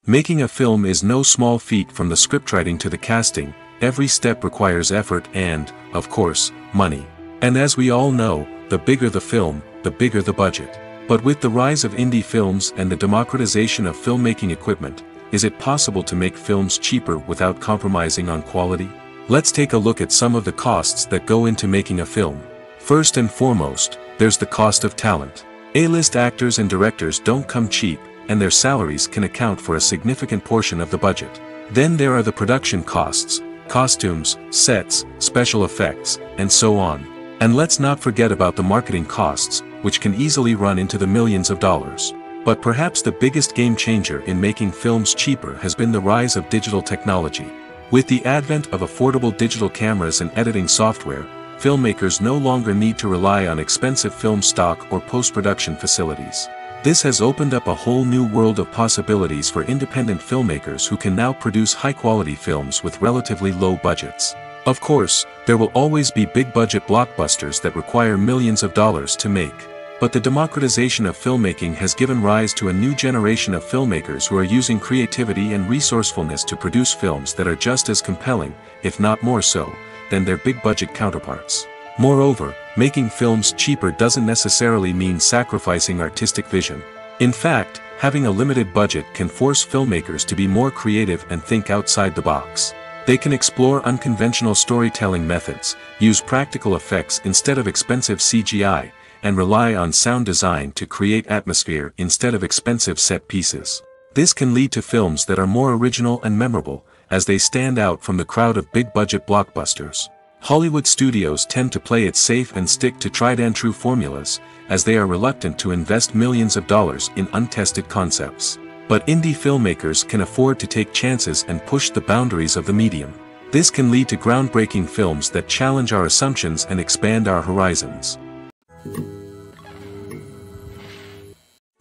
Making a film is no small feat from the scriptwriting to the casting, every step requires effort and, of course, money. And as we all know, the bigger the film, the bigger the budget. But with the rise of indie films and the democratization of filmmaking equipment, is it possible to make films cheaper without compromising on quality? Let's take a look at some of the costs that go into making a film. First and foremost, there's the cost of talent. A-list actors and directors don't come cheap, and their salaries can account for a significant portion of the budget. Then there are the production costs, costumes, sets, special effects, and so on. And let's not forget about the marketing costs, which can easily run into the millions of dollars. But perhaps the biggest game changer in making films cheaper has been the rise of digital technology. With the advent of affordable digital cameras and editing software, filmmakers no longer need to rely on expensive film stock or post-production facilities. This has opened up a whole new world of possibilities for independent filmmakers who can now produce high-quality films with relatively low budgets. Of course, there will always be big-budget blockbusters that require millions of dollars to make. But the democratization of filmmaking has given rise to a new generation of filmmakers who are using creativity and resourcefulness to produce films that are just as compelling, if not more so, than their big-budget counterparts. Moreover, making films cheaper doesn't necessarily mean sacrificing artistic vision. In fact, having a limited budget can force filmmakers to be more creative and think outside the box. They can explore unconventional storytelling methods, use practical effects instead of expensive CGI, and rely on sound design to create atmosphere instead of expensive set pieces. This can lead to films that are more original and memorable, as they stand out from the crowd of big-budget blockbusters. Hollywood studios tend to play it safe and stick to tried-and-true formulas, as they are reluctant to invest millions of dollars in untested concepts. But indie filmmakers can afford to take chances and push the boundaries of the medium. This can lead to groundbreaking films that challenge our assumptions and expand our horizons.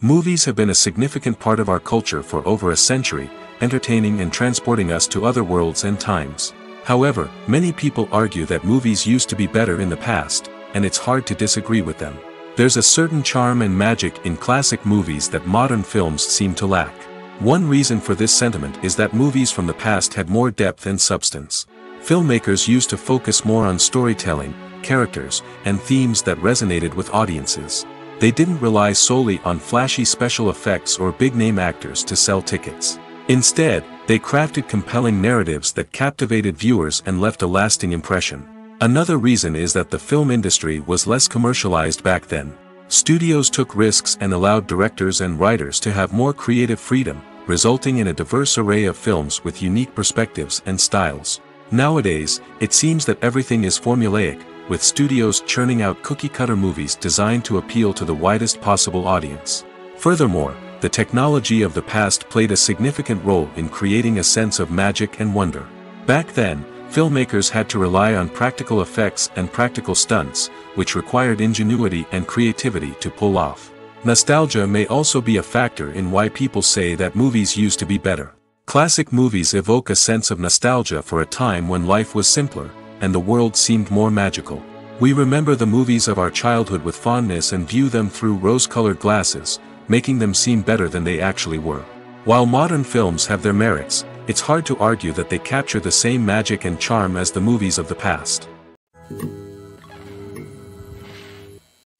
Movies have been a significant part of our culture for over a century, entertaining and transporting us to other worlds and times. However, many people argue that movies used to be better in the past, and it's hard to disagree with them. There's a certain charm and magic in classic movies that modern films seem to lack. One reason for this sentiment is that movies from the past had more depth and substance. Filmmakers used to focus more on storytelling, characters, and themes that resonated with audiences. They didn't rely solely on flashy special effects or big-name actors to sell tickets. Instead, they crafted compelling narratives that captivated viewers and left a lasting impression. Another reason is that the film industry was less commercialized back then. Studios took risks and allowed directors and writers to have more creative freedom, resulting in a diverse array of films with unique perspectives and styles. Nowadays, it seems that everything is formulaic, with studios churning out cookie-cutter movies designed to appeal to the widest possible audience. Furthermore, the technology of the past played a significant role in creating a sense of magic and wonder. Back then, filmmakers had to rely on practical effects and practical stunts, which required ingenuity and creativity to pull off. Nostalgia may also be a factor in why people say that movies used to be better. Classic movies evoke a sense of nostalgia for a time when life was simpler, and the world seemed more magical. We remember the movies of our childhood with fondness and view them through rose-colored glasses, making them seem better than they actually were. While modern films have their merits, it's hard to argue that they capture the same magic and charm as the movies of the past.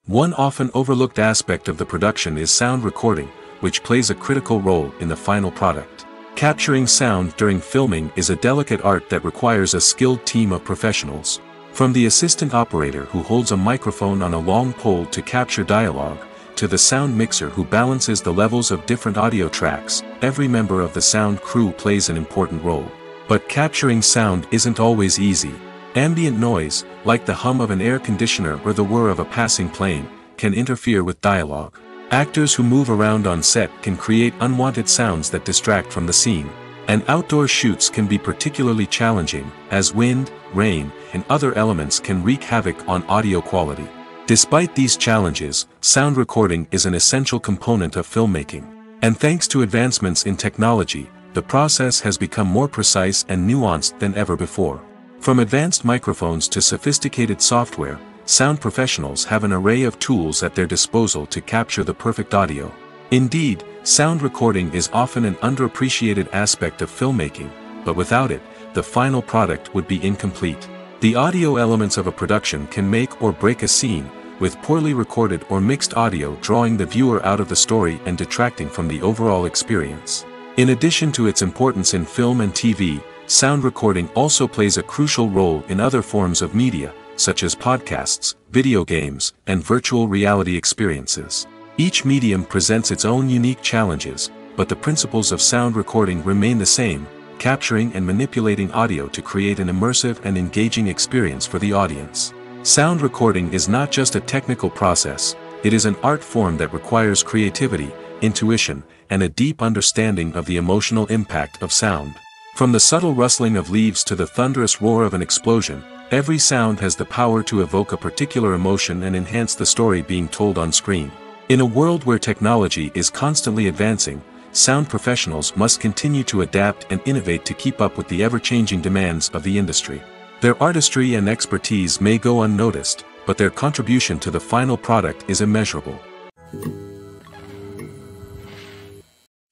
One often overlooked aspect of the production is sound recording, which plays a critical role in the final product. Capturing sound during filming is a delicate art that requires a skilled team of professionals. From the assistant operator who holds a microphone on a long pole to capture dialogue, to the sound mixer who balances the levels of different audio tracks, every member of the sound crew plays an important role. But capturing sound isn't always easy. Ambient noise, like the hum of an air conditioner or the whir of a passing plane, can interfere with dialogue. Actors who move around on set can create unwanted sounds that distract from the scene. And outdoor shoots can be particularly challenging, as wind, rain, and other elements can wreak havoc on audio quality. Despite these challenges, sound recording is an essential component of filmmaking. And thanks to advancements in technology, the process has become more precise and nuanced than ever before. From advanced microphones to sophisticated software, sound professionals have an array of tools at their disposal to capture the perfect audio. Indeed, sound recording is often an underappreciated aspect of filmmaking, but without it, the final product would be incomplete. The audio elements of a production can make or break a scene, with poorly recorded or mixed audio drawing the viewer out of the story and detracting from the overall experience. In addition to its importance in film and TV, sound recording also plays a crucial role in other forms of media, such as podcasts, video games, and virtual reality experiences. Each medium presents its own unique challenges, but the principles of sound recording remain the same, capturing and manipulating audio to create an immersive and engaging experience for the audience. Sound recording is not just a technical process, it is an art form that requires creativity, intuition, and a deep understanding of the emotional impact of sound. From the subtle rustling of leaves to the thunderous roar of an explosion, every sound has the power to evoke a particular emotion and enhance the story being told on screen. In a world where technology is constantly advancing, sound professionals must continue to adapt and innovate to keep up with the ever-changing demands of the industry. Their artistry and expertise may go unnoticed, but their contribution to the final product is immeasurable.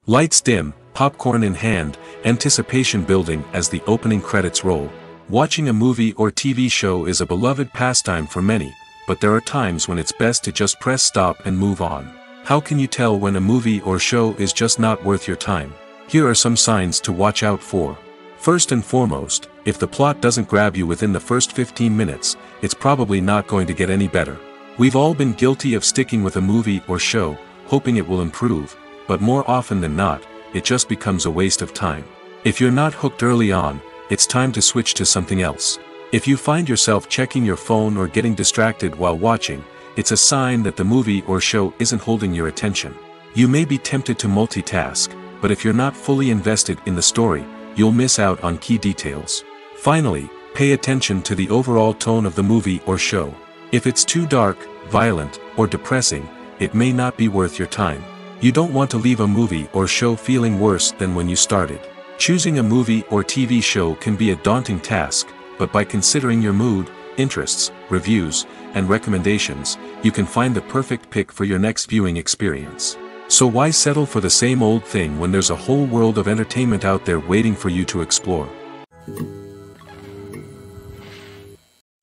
Lights dim, popcorn in hand, anticipation building as the opening credits roll. Watching a movie or TV show is a beloved pastime for many, but there are times when it's best to just press stop and move on. How can you tell when a movie or show is just not worth your time? Here are some signs to watch out for. First and foremost, if the plot doesn't grab you within the first 15 minutes, it's probably not going to get any better. We've all been guilty of sticking with a movie or show, hoping it will improve, but more often than not, it just becomes a waste of time. If you're not hooked early on, it's time to switch to something else. If you find yourself checking your phone or getting distracted while watching, it's a sign that the movie or show isn't holding your attention. You may be tempted to multitask, but if you're not fully invested in the story, you'll miss out on key details. Finally, pay attention to the overall tone of the movie or show. If it's too dark, violent, or depressing, it may not be worth your time. You don't want to leave a movie or show feeling worse than when you started. Choosing a movie or TV show can be a daunting task, but by considering your mood, interests, reviews, and recommendations, you can find the perfect pick for your next viewing experience. So why settle for the same old thing when there's a whole world of entertainment out there waiting for you to explore?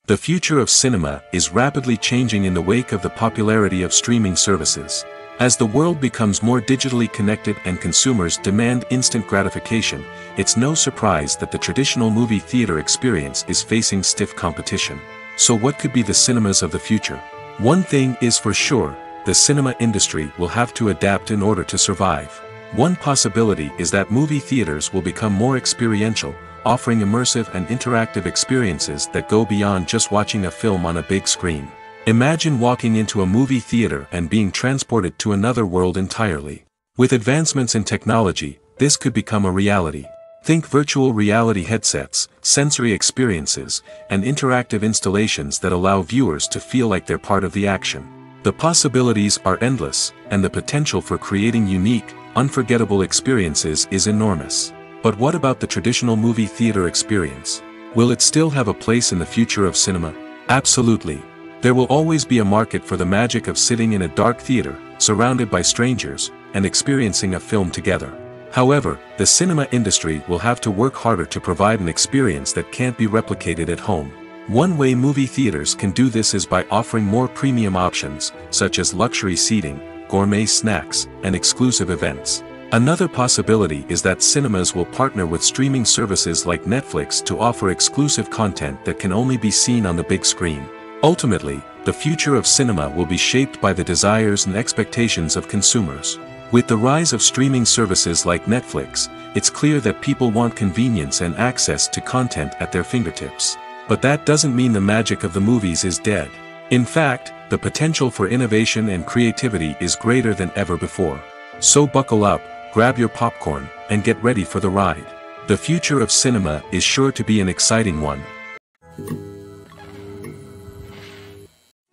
The future of cinema is rapidly changing in the wake of the popularity of streaming services. As the world becomes more digitally connected and consumers demand instant gratification, it's no surprise that the traditional movie theater experience is facing stiff competition. So what could be the cinemas of the future? One thing is for sure, the cinema industry will have to adapt in order to survive. One possibility is that movie theaters will become more experiential, offering immersive and interactive experiences that go beyond just watching a film on a big screen. Imagine walking into a movie theater and being transported to another world entirely. With advancements in technology, this could become a reality. Think virtual reality headsets, sensory experiences, and interactive installations that allow viewers to feel like they're part of the action. The possibilities are endless, and the potential for creating unique, unforgettable experiences is enormous. But what about the traditional movie theater experience? Will it still have a place in the future of cinema? Absolutely. There will always be a market for the magic of sitting in a dark theater, surrounded by strangers, and experiencing a film together. However, the cinema industry will have to work harder to provide an experience that can't be replicated at home. One way movie theaters can do this is by offering more premium options, such as luxury seating, gourmet snacks, and exclusive events. Another possibility is that cinemas will partner with streaming services like Netflix to offer exclusive content that can only be seen on the big screen. Ultimately, the future of cinema will be shaped by the desires and expectations of consumers. With the rise of streaming services like Netflix, it's clear that people want convenience and access to content at their fingertips. But that doesn't mean the magic of the movies is dead. In fact, the potential for innovation and creativity is greater than ever before. So buckle up, grab your popcorn, and get ready for the ride. The future of cinema is sure to be an exciting one.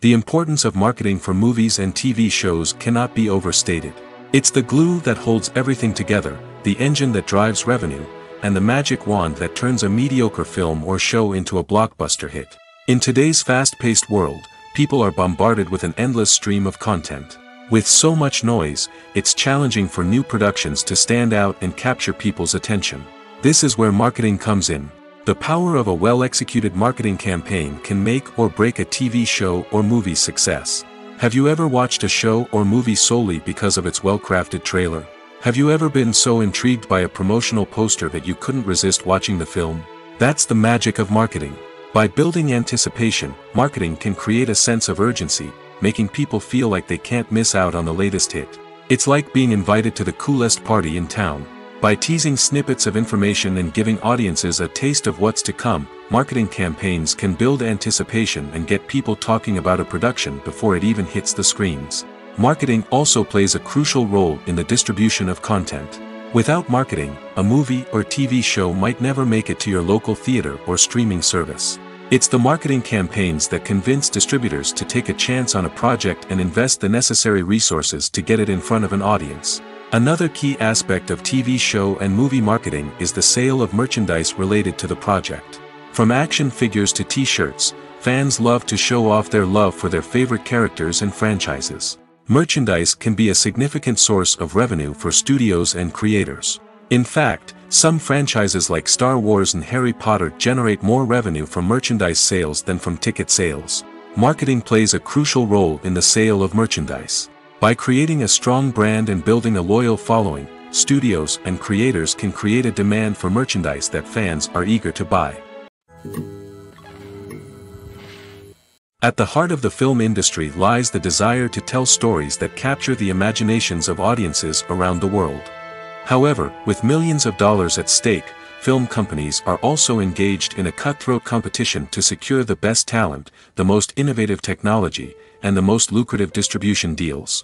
The importance of marketing for movies and TV shows cannot be overstated. It's the glue that holds everything together, the engine that drives revenue, and the magic wand that turns a mediocre film or show into a blockbuster hit. In today's fast-paced world, people are bombarded with an endless stream of content. With so much noise, it's challenging for new productions to stand out and capture people's attention. This is where marketing comes in. The power of a well-executed marketing campaign can make or break a TV show or movie's success. Have you ever watched a show or movie solely because of its well-crafted trailer? Have you ever been so intrigued by a promotional poster that you couldn't resist watching the film? That's the magic of marketing. By building anticipation, marketing can create a sense of urgency, making people feel like they can't miss out on the latest hit. It's like being invited to the coolest party in town. By teasing snippets of information and giving audiences a taste of what's to come, marketing campaigns can build anticipation and get people talking about a production before it even hits the screens. Marketing also plays a crucial role in the distribution of content. Without marketing, a movie or TV show might never make it to your local theater or streaming service. It's the marketing campaigns that convince distributors to take a chance on a project and invest the necessary resources to get it in front of an audience. Another key aspect of TV show and movie marketing is the sale of merchandise related to the project. From action figures to t-shirts, fans love to show off their love for their favorite characters and franchises. Merchandise can be a significant source of revenue for studios and creators. In fact, some franchises like Star Wars and Harry Potter generate more revenue from merchandise sales than from ticket sales. Marketing plays a crucial role in the sale of merchandise. By creating a strong brand and building a loyal following, studios and creators can create a demand for merchandise that fans are eager to buy. At the heart of the film industry lies the desire to tell stories that capture the imaginations of audiences around the world. However, with millions of dollars at stake, film companies are also engaged in a cutthroat competition to secure the best talent, the most innovative technology, and the most lucrative distribution deals.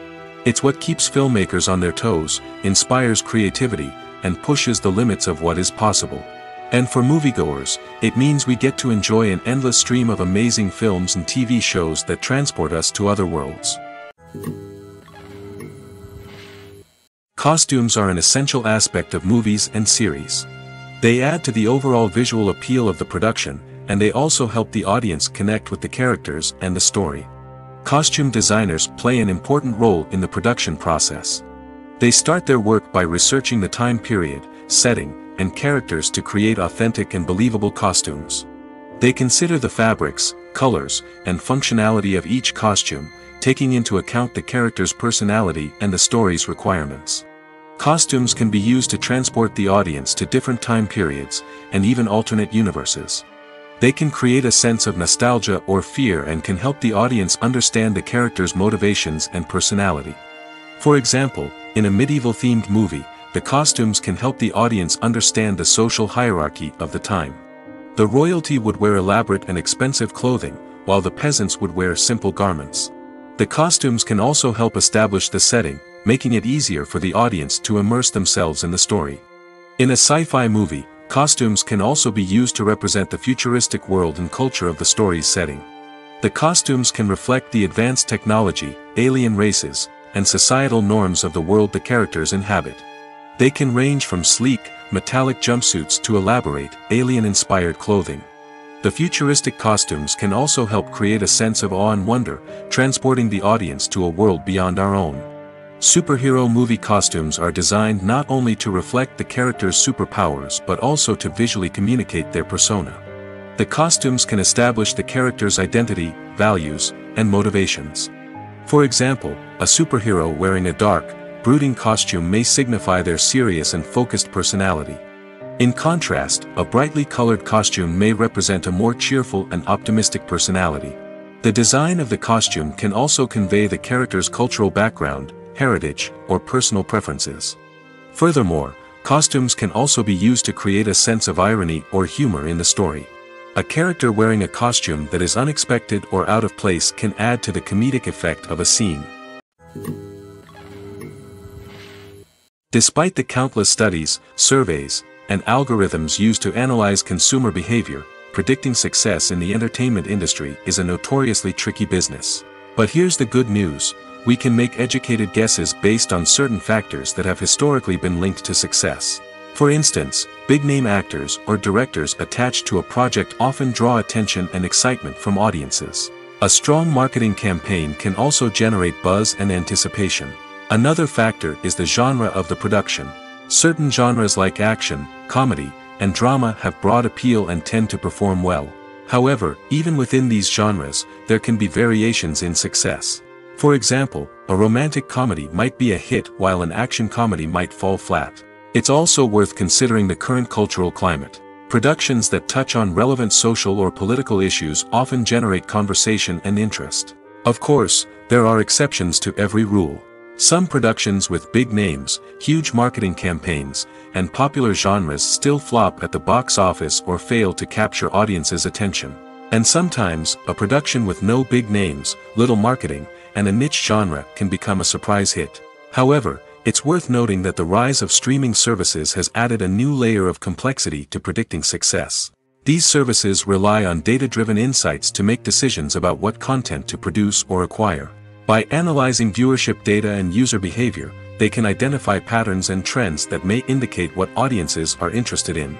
It's what keeps filmmakers on their toes, inspires creativity, and pushes the limits of what is possible. And for moviegoers, it means we get to enjoy an endless stream of amazing films and TV shows that transport us to other worlds. Costumes are an essential aspect of movies and series. They add to the overall visual appeal of the production, and they also help the audience connect with the characters and the story. Costume designers play an important role in the production process. They start their work by researching the time period, setting, and characters to create authentic and believable costumes. They consider the fabrics, colors, and functionality of each costume, taking into account the character's personality and the story's requirements. Costumes can be used to transport the audience to different time periods, and even alternate universes. They can create a sense of nostalgia or fear and can help the audience understand the character's motivations and personality. For example, in a medieval-themed movie, the costumes can help the audience understand the social hierarchy of the time. The royalty would wear elaborate and expensive clothing, while the peasants would wear simple garments. The costumes can also help establish the setting, making it easier for the audience to immerse themselves in the story. In a sci-fi movie, costumes can also be used to represent the futuristic world and culture of the story's setting. The costumes can reflect the advanced technology, alien races, and societal norms of the world the characters inhabit. They can range from sleek, metallic jumpsuits to elaborate, alien-inspired clothing. The futuristic costumes can also help create a sense of awe and wonder, transporting the audience to a world beyond our own. Superhero movie costumes are designed not only to reflect the character's superpowers but also to visually communicate their persona. The costumes can establish the character's identity, values, and motivations. For example, a superhero wearing a dark, brooding costume may signify their serious and focused personality. In contrast, a brightly colored costume may represent a more cheerful and optimistic personality. The design of the costume can also convey the character's cultural background, heritage, or personal preferences. Furthermore, costumes can also be used to create a sense of irony or humor in the story. A character wearing a costume that is unexpected or out of place can add to the comedic effect of a scene. Despite the countless studies, surveys, and algorithms used to analyze consumer behavior, predicting success in the entertainment industry is a notoriously tricky business. But here's the good news, we can make educated guesses based on certain factors that have historically been linked to success. For instance, big-name actors or directors attached to a project often draw attention and excitement from audiences. A strong marketing campaign can also generate buzz and anticipation. Another factor is the genre of the production. Certain genres like action, comedy, and drama have broad appeal and tend to perform well. However, even within these genres, there can be variations in success. For example, a romantic comedy might be a hit while an action comedy might fall flat. It's also worth considering the current cultural climate. Productions that touch on relevant social or political issues often generate conversation and interest. Of course, there are exceptions to every rule. Some productions with big names, huge marketing campaigns, and popular genres still flop at the box office or fail to capture audiences' attention. And sometimes, a production with no big names, little marketing, and a niche genre can become a surprise hit. However, it's worth noting that the rise of streaming services has added a new layer of complexity to predicting success. These services rely on data-driven insights to make decisions about what content to produce or acquire. By analyzing viewership data and user behavior, they can identify patterns and trends that may indicate what audiences are interested in.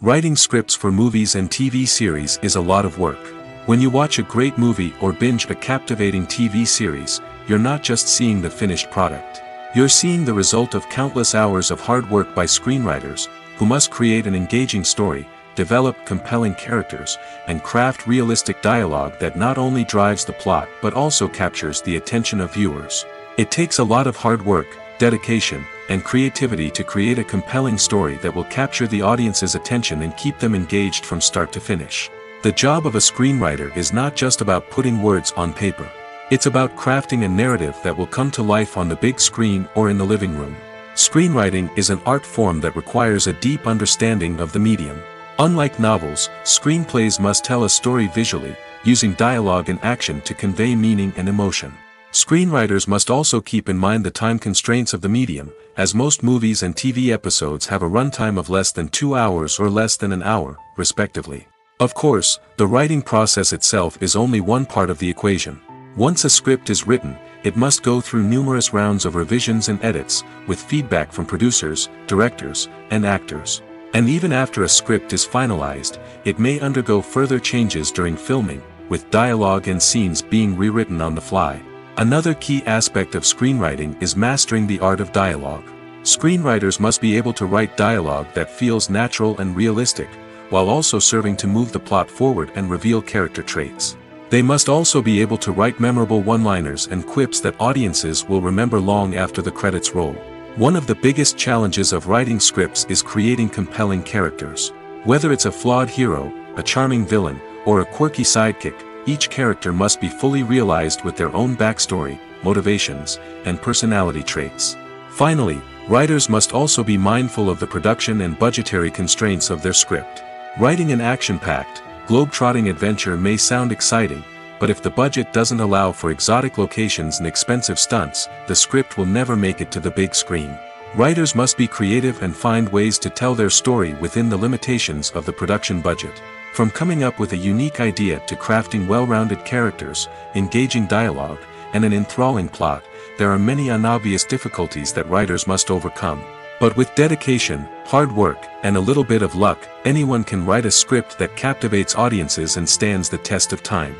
Writing scripts for movies and TV series is a lot of work. When you watch a great movie or binge a captivating TV series, you're not just seeing the finished product. You're seeing the result of countless hours of hard work by screenwriters, who must create an engaging story, develop compelling characters, and craft realistic dialogue that not only drives the plot but also captures the attention of viewers. It takes a lot of hard work, dedication, and creativity to create a compelling story that will capture the audience's attention and keep them engaged from start to finish. The job of a screenwriter is not just about putting words on paper. It's about crafting a narrative that will come to life on the big screen or in the living room. Screenwriting is an art form that requires a deep understanding of the medium. Unlike novels, screenplays must tell a story visually, using dialogue and action to convey meaning and emotion. Screenwriters must also keep in mind the time constraints of the medium, as most movies and TV episodes have a runtime of less than two hours or less than an hour, respectively. Of course, the writing process itself is only one part of the equation. Once a script is written, it must go through numerous rounds of revisions and edits, with feedback from producers, directors, and actors. And even after a script is finalized, it may undergo further changes during filming, with dialogue and scenes being rewritten on the fly. Another key aspect of screenwriting is mastering the art of dialogue. Screenwriters must be able to write dialogue that feels natural and realistic, while also serving to move the plot forward and reveal character traits. They must also be able to write memorable one-liners and quips that audiences will remember long after the credits roll. One of the biggest challenges of writing scripts is creating compelling characters. Whether it's a flawed hero, a charming villain, or a quirky sidekick, each character must be fully realized with their own backstory, motivations, and personality traits. Finally, writers must also be mindful of the production and budgetary constraints of their script. Writing an action-packed, globe-trotting adventure may sound exciting, but if the budget doesn't allow for exotic locations and expensive stunts, the script will never make it to the big screen. Writers must be creative and find ways to tell their story within the limitations of the production budget. From coming up with a unique idea to crafting well-rounded characters, engaging dialogue, and an enthralling plot, there are many unobvious difficulties that writers must overcome. But with dedication, hard work, and a little bit of luck, anyone can write a script that captivates audiences and stands the test of time.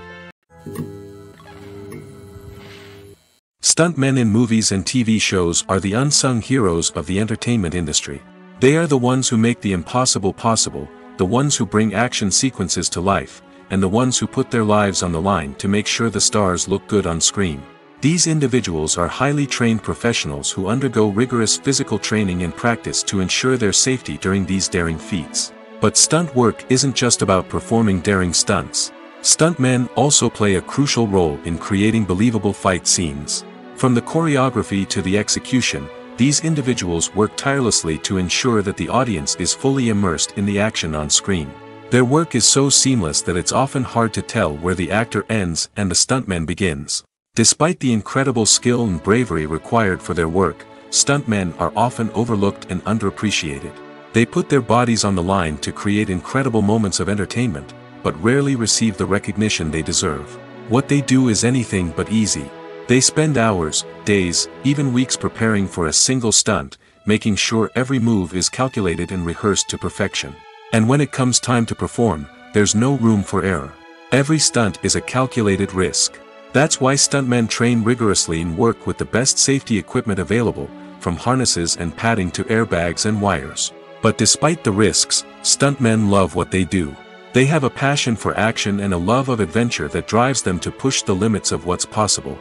Stuntmen in movies and TV shows are the unsung heroes of the entertainment industry. They are the ones who make the impossible possible, the ones who bring action sequences to life, and the ones who put their lives on the line to make sure the stars look good on screen. These individuals are highly trained professionals who undergo rigorous physical training and practice to ensure their safety during these daring feats. But stunt work isn't just about performing daring stunts. Stuntmen also play a crucial role in creating believable fight scenes. From the choreography to the execution, these individuals work tirelessly to ensure that the audience is fully immersed in the action on screen. Their work is so seamless that it's often hard to tell where the actor ends and the stuntman begins. Despite the incredible skill and bravery required for their work, stuntmen are often overlooked and underappreciated. They put their bodies on the line to create incredible moments of entertainment, but rarely receive the recognition they deserve. What they do is anything but easy. They spend hours, days, even weeks preparing for a single stunt, making sure every move is calculated and rehearsed to perfection. And when it comes time to perform, there's no room for error. Every stunt is a calculated risk. That's why stuntmen train rigorously and work with the best safety equipment available, from harnesses and padding to airbags and wires. But despite the risks, stuntmen love what they do. They have a passion for action and a love of adventure that drives them to push the limits of what's possible.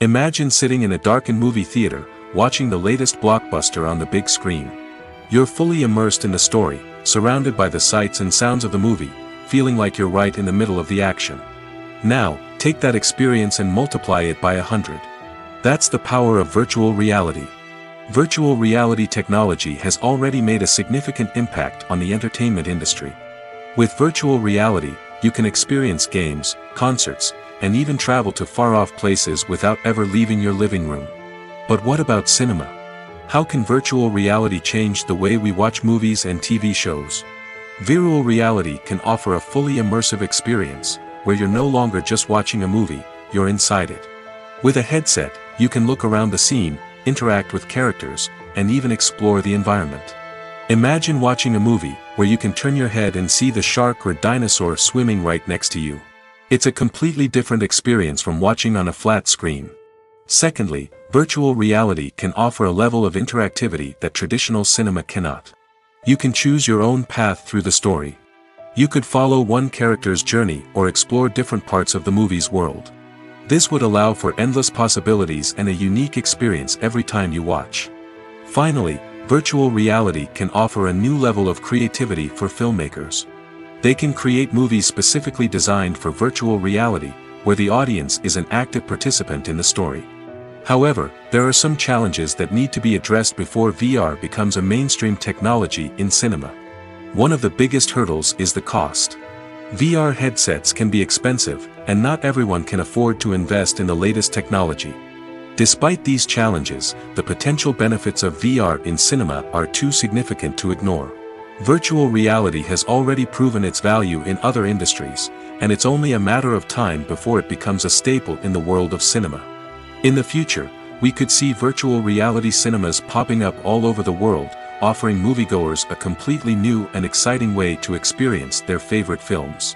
Imagine sitting in a darkened movie theater, watching the latest blockbuster on the big screen. You're fully immersed in the story, surrounded by the sights and sounds of the movie, feeling like you're right in the middle of the action. Now, take that experience and multiply it by a hundred. That's the power of virtual reality. Virtual reality technology has already made a significant impact on the entertainment industry. With virtual reality, you can experience games, concerts, and even travel to far-off places without ever leaving your living room. But what about cinema? How can virtual reality change the way we watch movies and TV shows? Virtual reality can offer a fully immersive experience, where you're no longer just watching a movie, you're inside it. With a headset, you can look around the scene, interact with characters, and even explore the environment. Imagine watching a movie, where you can turn your head and see the shark or dinosaur swimming right next to you. It's a completely different experience from watching on a flat screen. Secondly, virtual reality can offer a level of interactivity that traditional cinema cannot. You can choose your own path through the story. You could follow one character's journey or explore different parts of the movie's world. This would allow for endless possibilities and a unique experience every time you watch. Finally, virtual reality can offer a new level of creativity for filmmakers. They can create movies specifically designed for virtual reality, where the audience is an active participant in the story. However, there are some challenges that need to be addressed before VR becomes a mainstream technology in cinema. One of the biggest hurdles is the cost. VR headsets can be expensive, and not everyone can afford to invest in the latest technology. Despite these challenges, the potential benefits of VR in cinema are too significant to ignore. Virtual reality has already proven its value in other industries, and it's only a matter of time before it becomes a staple in the world of cinema. In the future, we could see virtual reality cinemas popping up all over the world, offering moviegoers a completely new and exciting way to experience their favorite films.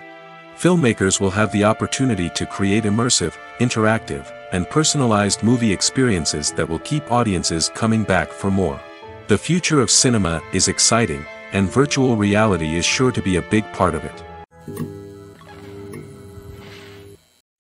Filmmakers will have the opportunity to create immersive, interactive, and personalized movie experiences that will keep audiences coming back for more. The future of cinema is exciting, and virtual reality is sure to be a big part of it.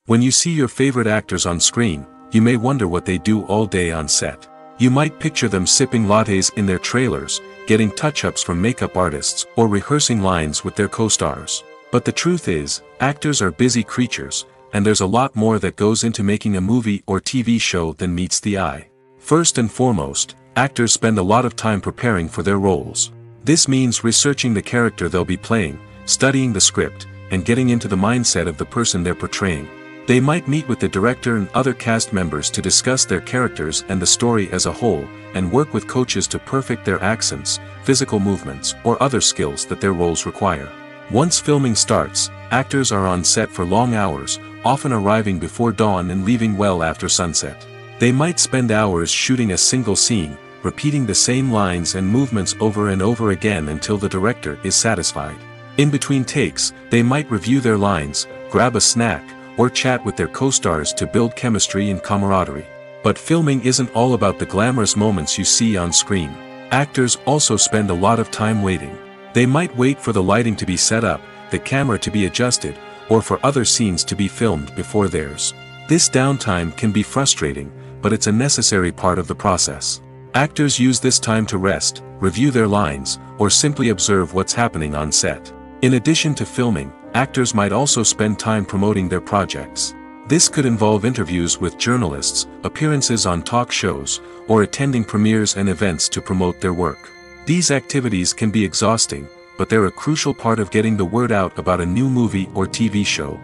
When you see your favorite actors on screen, you may wonder what they do all day on set. You might picture them sipping lattes in their trailers, getting touch-ups from makeup artists, or rehearsing lines with their co-stars. But the truth is, actors are busy creatures, and there's a lot more that goes into making a movie or TV show than meets the eye. First and foremost, actors spend a lot of time preparing for their roles. This means researching the character they'll be playing, studying the script, and getting into the mindset of the person they're portraying. They might meet with the director and other cast members to discuss their characters and the story as a whole, and work with coaches to perfect their accents, physical movements, or other skills that their roles require. Once filming starts, actors are on set for long hours, often arriving before dawn and leaving well after sunset. They might spend hours shooting a single scene, repeating the same lines and movements over and over again until the director is satisfied. In between takes, they might review their lines, grab a snack, or chat with their co-stars to build chemistry and camaraderie. But filming isn't all about the glamorous moments you see on screen. Actors also spend a lot of time waiting. They might wait for the lighting to be set up, the camera to be adjusted, or for other scenes to be filmed before theirs. This downtime can be frustrating, but it's a necessary part of the process. Actors use this time to rest, review their lines, or simply observe what's happening on set. In addition to filming, actors might also spend time promoting their projects. This could involve interviews with journalists, appearances on talk shows, or attending premieres and events to promote their work. These activities can be exhausting, but they're a crucial part of getting the word out about a new movie or TV show.